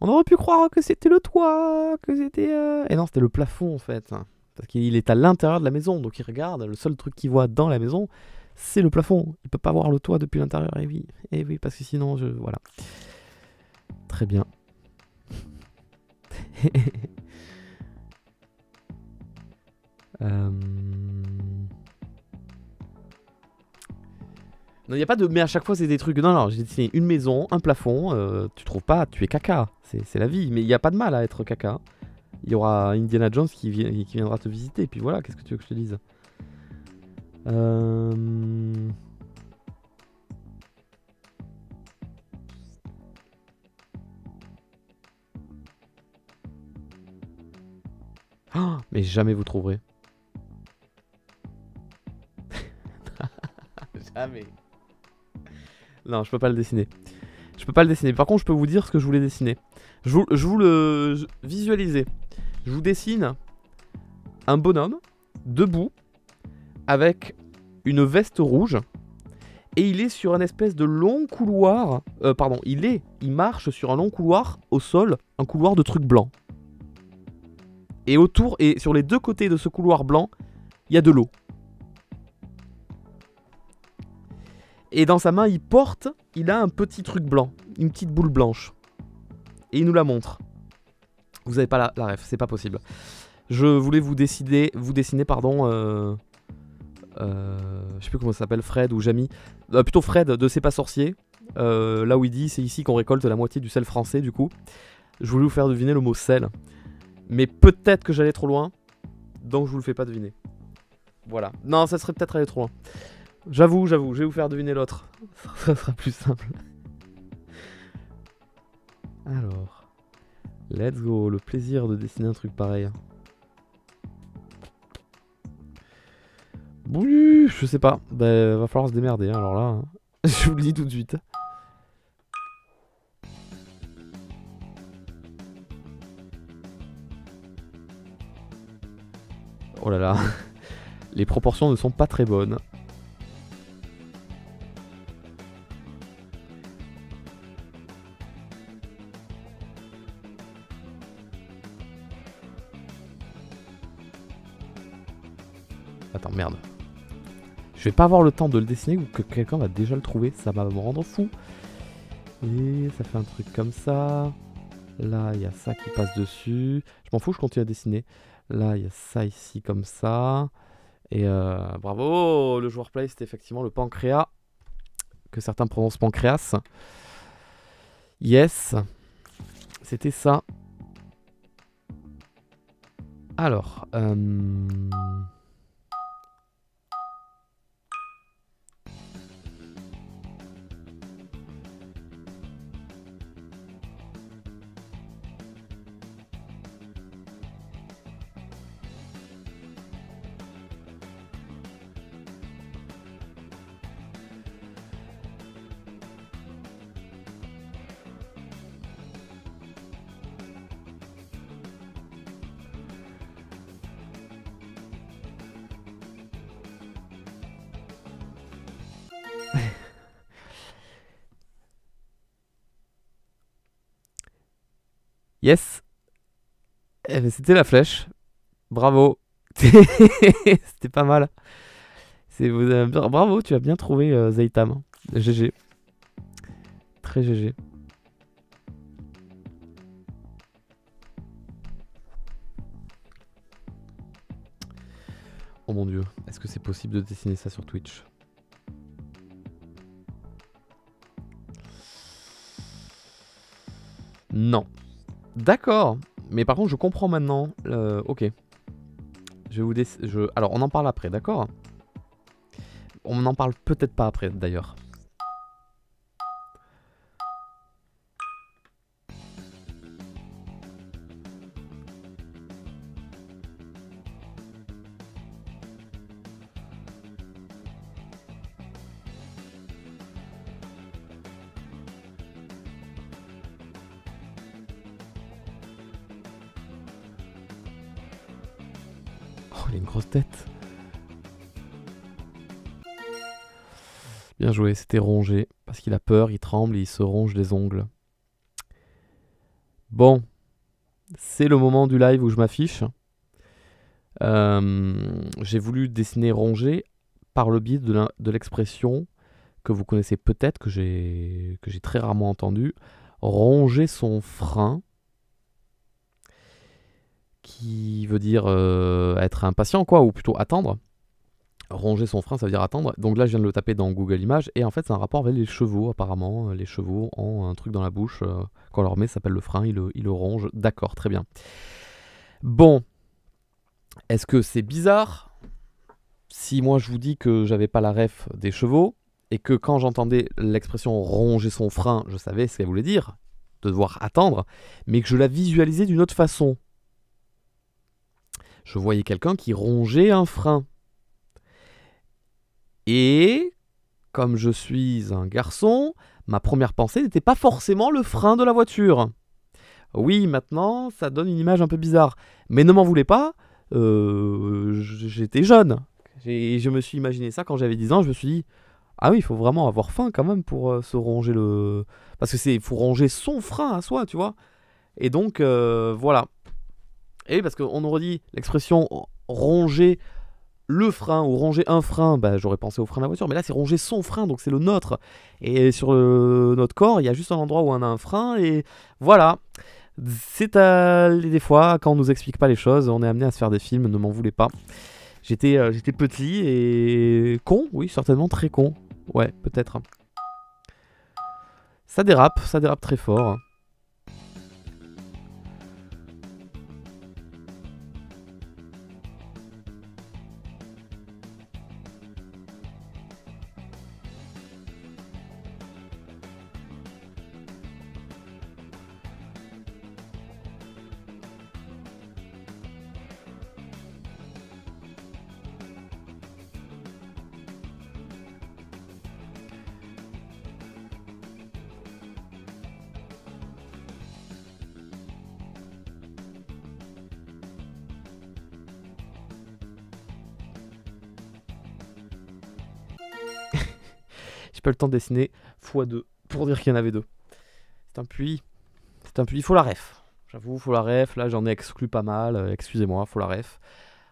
On aurait pu croire que c'était le toit, que c'était... euh, Et non, c'était le plafond en fait. Parce qu'il est à l'intérieur de la maison, donc il regarde, le seul truc qu'il voit dans la maison, c'est le plafond. Il peut pas voir le toit depuis l'intérieur, et oui. Et oui, parce que sinon, je... Voilà. Très bien. <laughs> Euh, Non, il n'y a pas de. Mais à chaque fois, c'est des trucs. Non, non, j'ai dessiné une maison, un plafond. euh, tu trouves pas, tu es caca. C'est la vie. Mais il n'y a pas de mal à être caca. Il y aura Indiana Jones qui, qui viendra te visiter. Et puis voilà, qu'est-ce que tu veux que je te dise? Euh, oh, mais jamais vous trouverez. <laughs> jamais. Non, je peux pas le dessiner. Je peux pas le dessiner. Par contre, je peux vous dire ce que je voulais dessiner. Je vous, le visualisez. Je vous dessine un bonhomme debout avec une veste rouge et il est sur un espèce de long couloir. euh, pardon, il est, il marche sur un long couloir au sol, un couloir de trucs blancs. Et autour et sur les deux côtés de ce couloir blanc, il y a de l'eau. Et dans sa main, il porte, il a un petit truc blanc, une petite boule blanche. Et il nous la montre. Vous avez pas la, la ref, c'est pas possible. Je voulais vous décider, vous dessiner, pardon, euh, euh, je sais plus comment ça s'appelle, Fred ou Jamie, Euh, plutôt Fred de C'est pas sorcier. Euh, là où il dit, c'est ici qu'on récolte la moitié du sel français, du coup. Je voulais vous faire deviner le mot sel, mais peut-être que j'allais trop loin, donc je vous le fais pas deviner. Voilà. Non, ça serait peut-être aller trop loin. J'avoue, j'avoue, je vais vous faire deviner l'autre. <laughs> Ça sera plus simple. Alors. Let's go, le plaisir de dessiner un truc pareil. Oui, je sais pas. Bah, va falloir se démerder, hein, alors là. hein. <laughs> je vous le dis tout de suite. Oh là là. <laughs> Les proportions ne sont pas très bonnes. Je vais pas avoir le temps de le dessiner ou que quelqu'un va déjà le trouver. Ça va me rendre fou. Et ça fait un truc comme ça. Là, il y a ça qui passe dessus. Je m'en fous, je continue à dessiner. Là, il y a ça ici comme ça. Et euh, bravo, le joueur play, c'était effectivement le pancréas, que certains prononcent pancréas. Yes, c'était ça. Alors, euh, Ben, c'était la flèche. Bravo. <laughs> c'était pas mal. Bravo, tu as bien trouvé euh, Zaitam. GG. Très GG. Oh mon dieu, est-ce que c'est possible de dessiner ça sur Twitch? Non. D'accord. Mais par contre, je comprends maintenant. euh, ok. Je vous je... Alors, on en parle après, d'accord? On n'en parle peut-être pas après, d'ailleurs. Oh, il a une grosse tête. Bien joué, c'était rongé. Parce qu'il a peur, il tremble et il se ronge les ongles. Bon. C'est le moment du live où je m'affiche. Euh, J'ai voulu dessiner rongé par le biais de l'expression que vous connaissez peut-être, que j'ai très rarement entendu. Ronger son frein qui veut dire euh, être impatient, quoi, ou plutôt attendre. Ronger son frein, ça veut dire attendre. Donc là, je viens de le taper dans Google Images, et en fait, c'est un rapport avec les chevaux, apparemment. Les chevaux ont un truc dans la bouche, euh, quand on leur met, ça s'appelle le frein, ils le, ils le rongent. D'accord, très bien. Bon, est-ce que c'est bizarre si moi je vous dis que j'avais pas la ref des chevaux, et que quand j'entendais l'expression ronger son frein, je savais ce qu'elle voulait dire, de devoir attendre, mais que je la visualisais d'une autre façon? Je voyais quelqu'un qui rongeait un frein. Et comme je suis un garçon, ma première pensée n'était pas forcément le frein de la voiture. Oui, maintenant, ça donne une image un peu bizarre. Mais ne m'en voulez pas, euh, j'étais jeune. Et je me suis imaginé ça quand j'avais 10 ans. Je me suis dit, ah oui, il faut vraiment avoir faim quand même pour euh, se ronger le. Parce que c'est, faut ronger son frein à soi, tu vois. Et donc, euh, voilà. Et oui, parce qu'on aurait dit l'expression ronger le frein ou ronger un frein, bah, j'aurais pensé au frein de la voiture, mais là c'est ronger son frein, donc c'est le nôtre. Et sur notre corps, il y a juste un endroit où on a un frein, et voilà. C'est à... des fois, quand on nous explique pas les choses, on est amené à se faire des films, ne m'en voulez pas. J'étais euh, j'étais petit et con, oui, certainement très con. Ouais, peut-être. Ça dérape, ça dérape très fort. Le temps de dessiner x2 pour dire qu'il y en avait deux. C'est un puits. C'est un puits. Il faut la ref. J'avoue, faut la ref. Là, j'en ai exclu pas mal. Euh, Excusez-moi, faut la ref.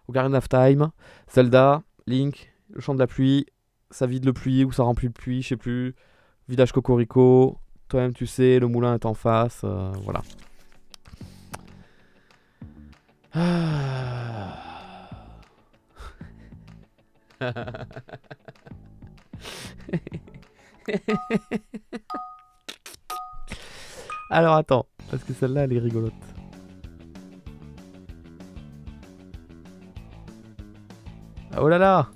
Ocarina of Time, Zelda, Link, le champ de la pluie. Ça vide le puits ou ça remplit le puits, je sais plus. Village Cocorico. Toi-même, tu sais, le moulin est en face. euh, voilà. Ah. <laughs> <laughs> <laughs> Alors attends, parce que celle-là elle est rigolote. Ah, Oh là là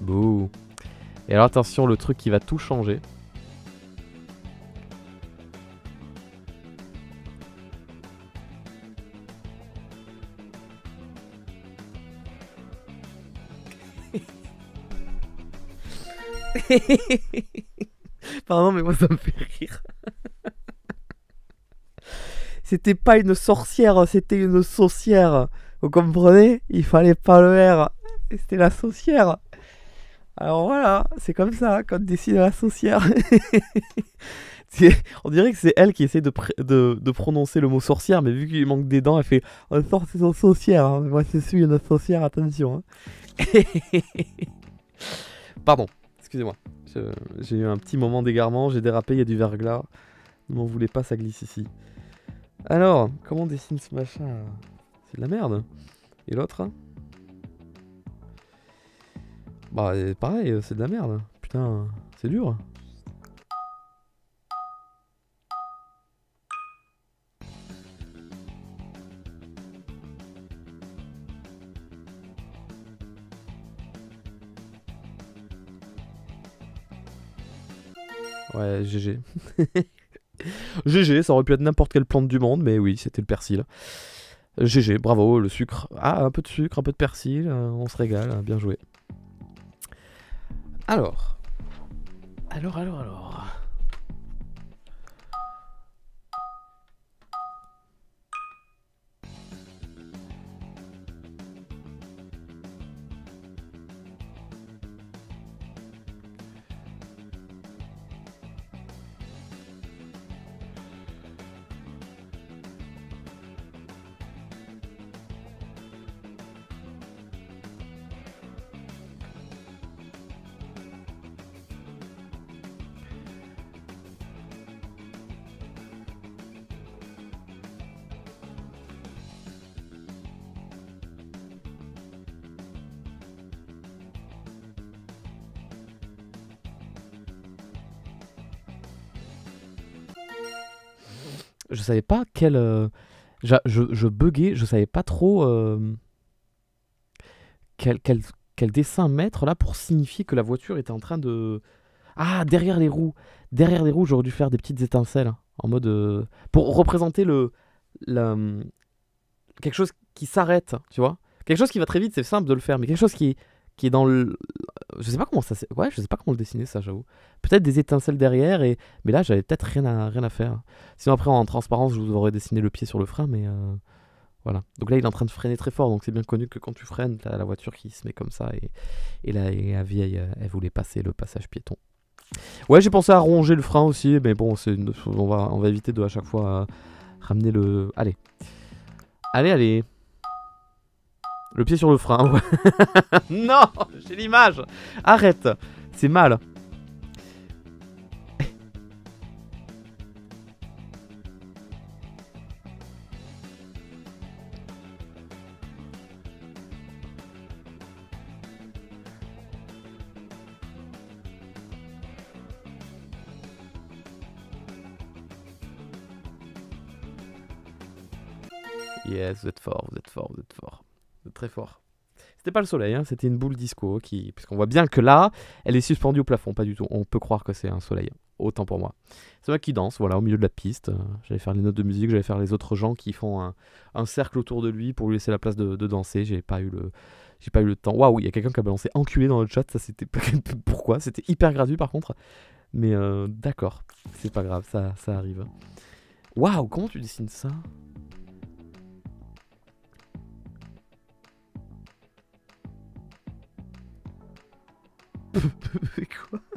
Bouh. Et alors attention, le truc qui va tout changer. <laughs> Pardon, mais moi ça me fait rire. <laughs> C'était pas une sorcière, c'était une saucière. Vous comprenez? Il fallait pas le R. C'était la saucière. Alors voilà, c'est comme ça quand on décide la saucière. <laughs> On dirait que c'est elle qui essaie de, pr- de, de prononcer le mot sorcière, mais vu qu'il manque des dents, elle fait Oh, sort c'est une saucière. hein. Moi, je une saucière, attention. hein. <laughs> Pardon, excusez-moi. J'ai eu un petit moment d'égarement, j'ai dérapé, il y a du verglas. Ne m'en voulez pas, ça glisse ici. Alors, comment on dessine ce machin? C'est de la merde. Et l'autre? Bah, pareil, euh, c'est de la merde. Putain, c'est dur. Ouais, GG. GG, <laughs> ça aurait pu être n'importe quelle plante du monde, mais oui, c'était le persil. GG, bravo, le sucre. Ah, un peu de sucre, un peu de persil, euh, on se régale, hein, bien joué. Alors? Alors, alors, alors. Savais pas quel. euh, Je, je buguais, je savais pas trop euh, quel, quel, dessin mettre là pour signifier que la voiture était en train de. Ah, derrière les roues. Derrière les roues, j'aurais dû faire des petites étincelles en mode. euh, pour représenter le. quelque chose qui s'arrête, tu vois. Quelque chose qui va très vite, c'est simple de le faire, mais quelque chose qui, qui est dans le. Je sais pas comment ça. Ouais, je sais pas comment le dessiner, ça, j'avoue. Peut-être des étincelles derrière, et... mais là, j'avais peut-être rien à, rien à faire. Sinon, après, en transparence, je vous aurais dessiné le pied sur le frein, mais euh, voilà. Donc là, il est en train de freiner très fort, donc c'est bien connu que quand tu freines, la voiture qui se met comme ça, et, et, et la vieille, euh, elle voulait passer le passage piéton. Ouais, j'ai pensé à ronger le frein aussi, mais bon, on, va, on va éviter de à chaque fois euh, ramener le. Allez. Allez, allez. Le pied sur le frein. ouais. <laughs> non, j'ai l'image. Arrête. C'est mal. Yes, vous êtes fort, vous êtes fort, vous êtes fort. Très fort. C'était pas le soleil, hein, c'était une boule disco qui. Puisqu'on voit bien que là, elle est suspendue au plafond, pas du tout. On peut croire que c'est un soleil. autant pour moi. C'est moi qui danse, voilà, au milieu de la piste. J'allais faire les notes de musique, j'allais faire les autres gens qui font un, cercle autour de lui pour lui laisser la place de, danser. J'ai pas eu le, j'ai pas eu le temps. Waouh, il y a quelqu'un qui a balancé enculé dans le chat. Ça, c'était <laughs> pourquoi? C'était hyper gratuit par contre. Mais euh, d'accord, c'est pas grave, ça, ça arrive. Waouh, comment tu dessines ça? <laughs> Quoi <laughs>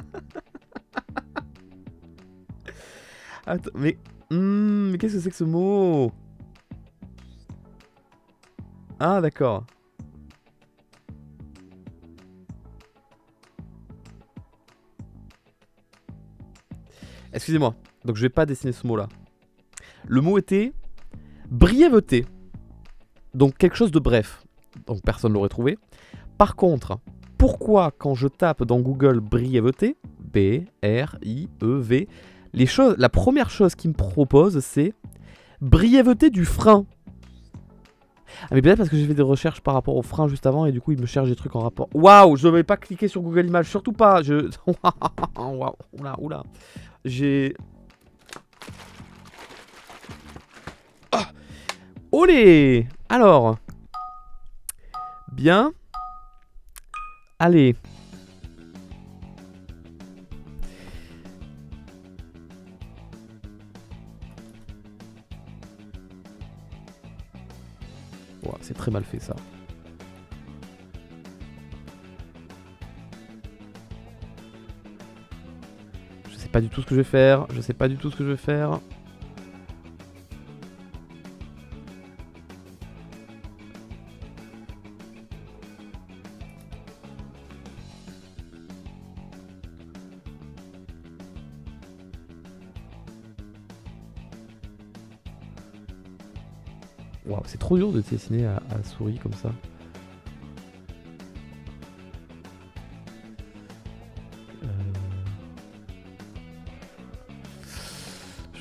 Attends, mais. hmm, mais qu'est-ce que c'est que ce mot Ah, d'accord. Excusez-moi, donc je vais pas dessiner ce mot-là. Le mot était brièveté. Donc quelque chose de bref. Donc personne l'aurait trouvé. Par contre, pourquoi quand je tape dans Google brièveté, B R I E V, les choses la première chose qu'il me propose c'est brièveté du frein. Ah mais peut-être parce que j'ai fait des recherches par rapport au frein juste avant et du coup il me cherche des trucs en rapport. Waouh, je vais pas cliquer sur Google Images, surtout pas. Je <laughs> Waouh, oula oula. J'ai Ah Olé Alors. Bien. Allez. C'est très mal fait ça. Je sais pas du tout ce que je vais faire. Je sais pas du tout ce que je vais faire. C'est trop dur de dessiner à, souris comme ça.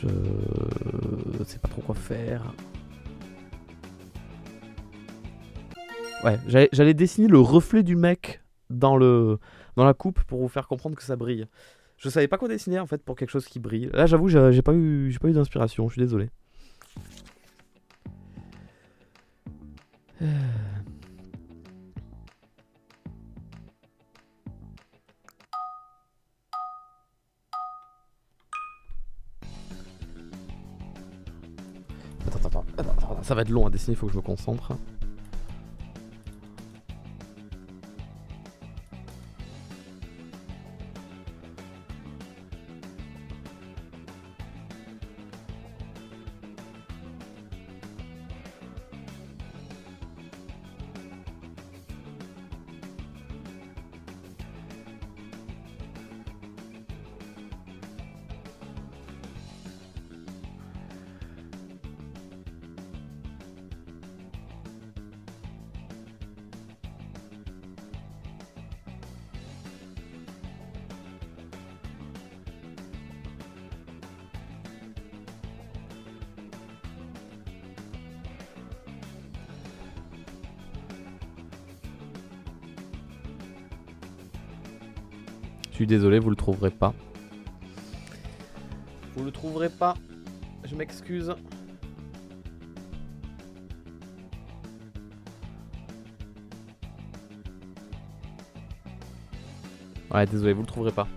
Euh, Je sais pas trop quoi faire. Ouais, j'allais dessiner le reflet du mec dans, le, dans la coupe pour vous faire comprendre que ça brille. Je savais pas quoi dessiner en fait pour quelque chose qui brille. Là, j'avoue, j'ai pas eu, j'ai pas eu d'inspiration. Je suis désolé. Ça va être long à dessiner, il faut que je me concentre. Désolé, vous le trouverez pas. Vous le trouverez pas. Je m'excuse. Ouais, désolé, vous le trouverez pas.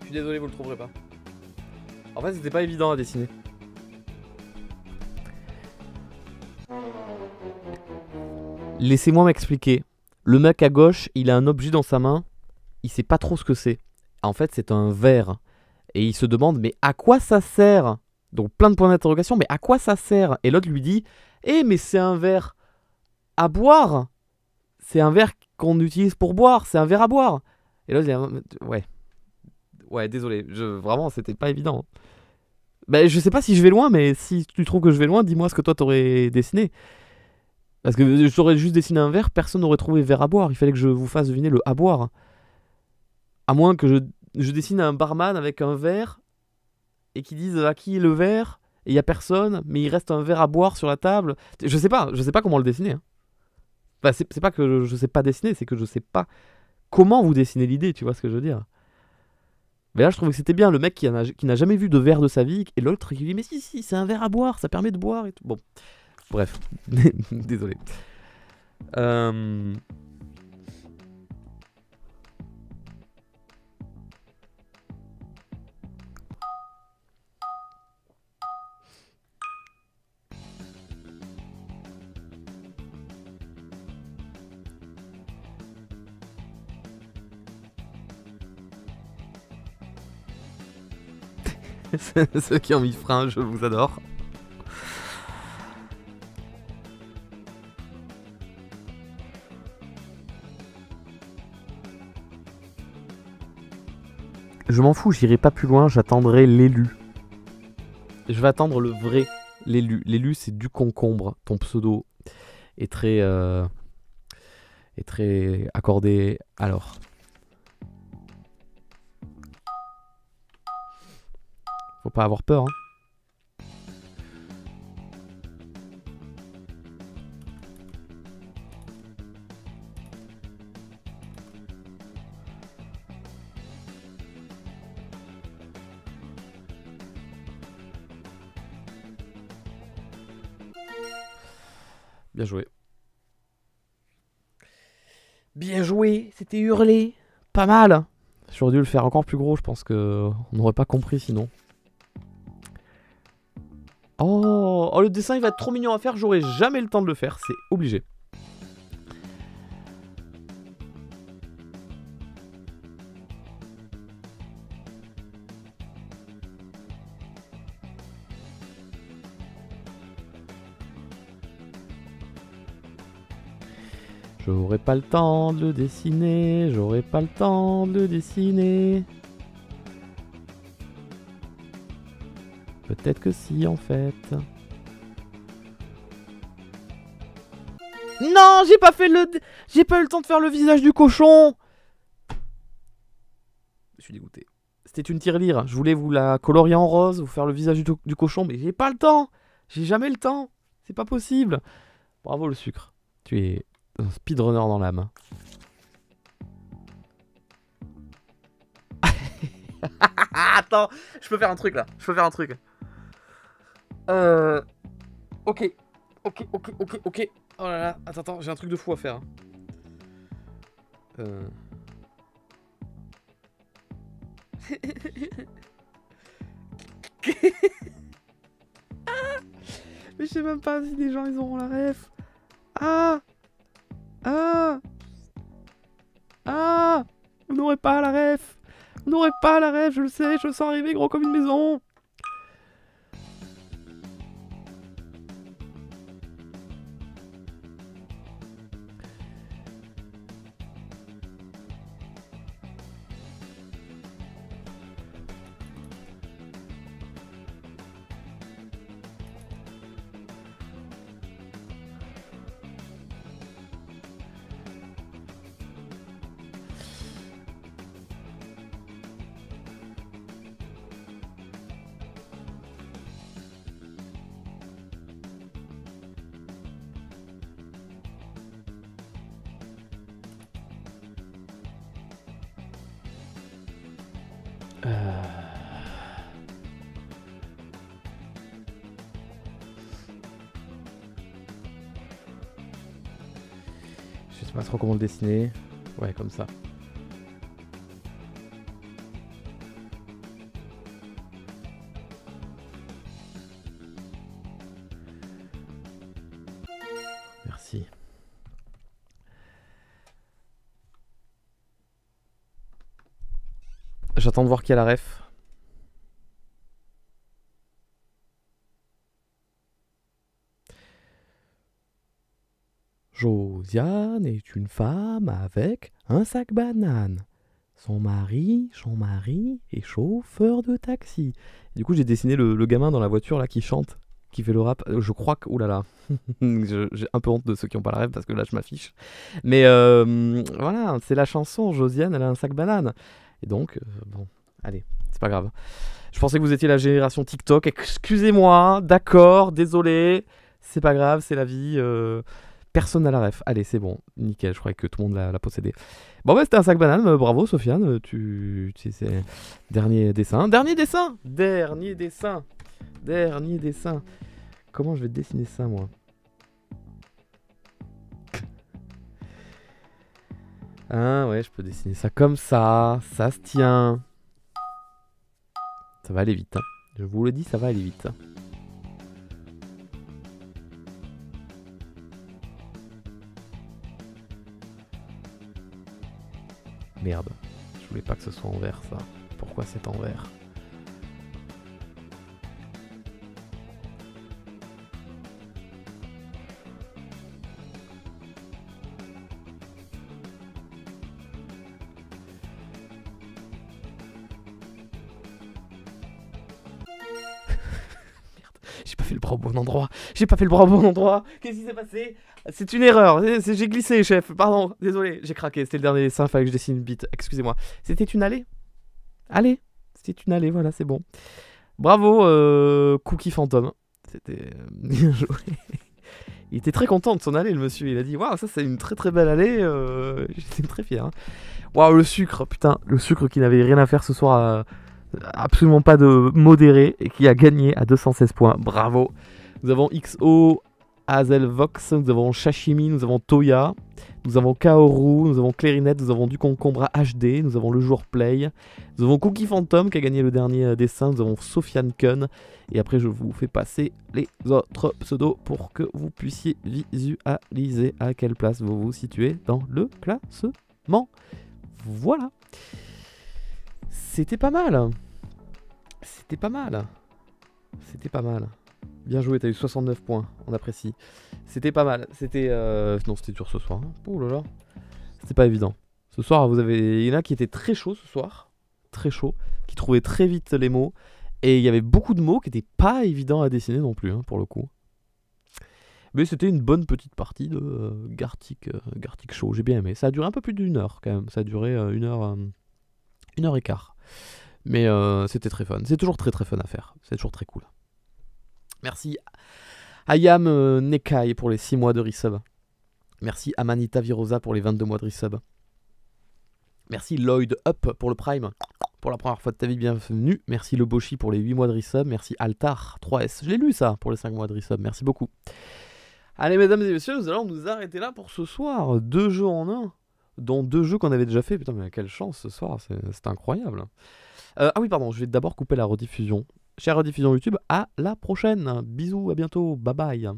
Je suis désolé, vous le trouverez pas. En fait, c'était pas évident à dessiner. Laissez-moi m'expliquer. Le mec à gauche, il a un objet dans sa main, il sait pas trop ce que c'est. En fait, c'est un verre. Et il se demande, mais à quoi ça sert? Donc plein de points d'interrogation, mais à quoi ça sert? Et l'autre lui dit, eh, mais c'est un verre à boire C'est un verre qu'on utilise pour boire, c'est un verre à boire. Et l'autre dit, ouais. Ouais, désolé, je, vraiment, c'était pas évident. Bah, je sais pas si je vais loin, mais si tu trouves que je vais loin, dis-moi ce que toi t'aurais dessiné. Parce que j'aurais juste dessiné un verre, personne n'aurait trouvé verre à boire. Il fallait que je vous fasse deviner le à boire. À moins que je, dessine un barman avec un verre et qui dise à qui est le verre et il y a personne, mais il reste un verre à boire sur la table. Je sais pas, je sais pas comment le dessiner. Hein. C'est pas que je, je sais pas dessiner, c'est que je sais pas comment vous dessinez l'idée, tu vois ce que je veux dire. Mais là, je trouvais que c'était bien le mec qui n'a jamais vu de verre de sa vie, et l'autre qui lui dit Mais si, si, c'est un verre à boire, ça permet de boire et tout. Bon, bref, <laughs> désolé. Euh, <laughs> Ceux qui ont mis frein, je vous adore. Je m'en fous, j'irai pas plus loin, j'attendrai l'élu. Je vais attendre le vrai, l'élu. L'élu, c'est du concombre. Ton pseudo est très, euh, est très accordé. Alors. Faut pas avoir peur. Hein. Bien joué. Bien joué, c'était hurlé. Pas mal. J'aurais dû le faire encore plus gros, je pense que on n'aurait pas compris sinon. Oh, oh, le dessin il va être trop mignon à faire, j'aurai jamais le temps de le faire, c'est obligé. J'aurai pas le temps de le dessiner, j'aurai pas le temps de le dessiner. Peut-être que si en fait. Non, j'ai pas fait le j'ai pas eu le temps de faire le visage du cochon. Je suis dégoûté. C'était une tirelire, je voulais vous la colorier en rose, vous faire le visage du, du cochon mais j'ai pas le temps. J'ai jamais le temps. C'est pas possible. Bravo le sucre. Tu es un speedrunner dans l'âme. <laughs> Attends, je peux faire un truc là. Je peux faire un truc. Euh. Ok. Ok, ok, ok, ok. Oh là là. Attends, attends, j'ai un truc de fou à faire. hein. Euh. <laughs> Mais je sais même pas si les gens ils auront la ref. Ah Ah Ah Vous n'aurez pas la ref Vous n'aurez pas la ref, je le sais, je le sens arriver gros comme une maison Je sais pas trop comment dessiner. Ouais, comme ça. Merci. J'attends de voir qui a la ref. Josiane est une femme avec un sac banane. Son mari, son mari est chauffeur de taxi. Du coup, j'ai dessiné le, gamin dans la voiture là qui chante, qui fait le rap. Euh, Je crois que. <laughs> Je- j'ai un peu honte de ceux qui n'ont pas la rêve parce que là, je m'affiche. Mais euh, voilà, c'est la chanson. Josiane, elle a un sac banane. Et donc, euh, bon, allez, c'est pas grave. Je pensais que vous étiez la génération TikTok. Excusez-moi, d'accord, désolé. C'est pas grave, c'est la vie. Personne n'a la ref. Allez, c'est bon, nickel. Je croyais que tout le monde l'a possédé. Bon, bah, c'était un sac banane. euh, Bravo, Sofiane. euh, Tu, dernier dessin. Dernier dessin. Dernier dessin. Dernier dessin. Comment je vais dessiner ça, moi? Ah ouais, je peux dessiner ça comme ça. Ça se tient. Ça va aller vite. hein. Je vous le dis, ça va aller vite. Merde. Je voulais pas que ce soit en vert, ça. Pourquoi c'est en vert <laughs> J'ai pas fait le bras au bon endroit. J'ai pas fait le bras au bon endroit. Qu'est-ce qui s'est passé? C'est une erreur. J'ai glissé, chef. Pardon. Désolé. J'ai craqué. C'était le dernier dessin. Fallait que je dessine une bite. Excusez-moi. C'était une allée Allez. C'était une allée. Voilà, c'est bon. Bravo, euh, Cookie Phantom. C'était euh, <laughs> bien joué. Il était très content de son allée, le monsieur. Il a dit Waouh, ça, c'est une très très belle allée. euh, <laughs> J'étais très fier. Waouh, le sucre. Putain, le sucre qui n'avait rien à faire ce soir. absolument pas de modéré et qui a gagné à 216 points. Bravo. Nous avons XO, Hazelvox, nous avons Shashimi, nous avons Toya, nous avons Kaoru, nous avons Clarinette, nous avons du concombre HD, nous avons le jour Play, nous avons Cookie Phantom qui a gagné le dernier euh, dessin, nous avons Sofiane Kun et après je vous fais passer les autres pseudos pour que vous puissiez visualiser à quelle place vous vous situez dans le classement. Voilà. C'était pas mal. C'était pas mal. C'était pas mal. Bien joué, t'as eu 69 points, on apprécie. C'était pas mal. C'était. euh, Non, c'était dur ce soir. Ouh là là. C'était pas évident. Ce soir, vous avez. Il y en a qui étaient très chauds ce soir. Très chauds. Qui trouvaient très vite les mots. Et il y avait beaucoup de mots qui étaient pas évidents à dessiner non plus, hein, pour le coup. Mais c'était une bonne petite partie de euh, Gartic, euh, Gartic Show. J'ai bien aimé. Ça a duré un peu plus d'une heure quand même. Ça a duré euh, une heure. une heure et quart. Mais c'était très fun. C'est toujours très très fun à faire. C'est toujours très cool. Merci Ayam euh, Nekai pour les 6 mois de resub. Merci Amanita Virosa pour les 22 mois de resub. Merci Lloyd Up pour le Prime. Pour la première fois de ta vie, bienvenue. Merci Le Boshi pour les 8 mois de resub. Merci Altar 3S. Je l'ai lu ça pour les 5 mois de resub. Merci beaucoup. Allez, mesdames et messieurs, nous allons nous arrêter là pour ce soir. Deux jeux en un. Dont deux jeux qu'on avait déjà fait. Putain, mais quelle chance ce soir. C'est c'est incroyable. Euh, ah oui, pardon, je vais d'abord couper la rediffusion. Chère rediffusion YouTube, à la prochaine. Bisous, à bientôt. Bye bye.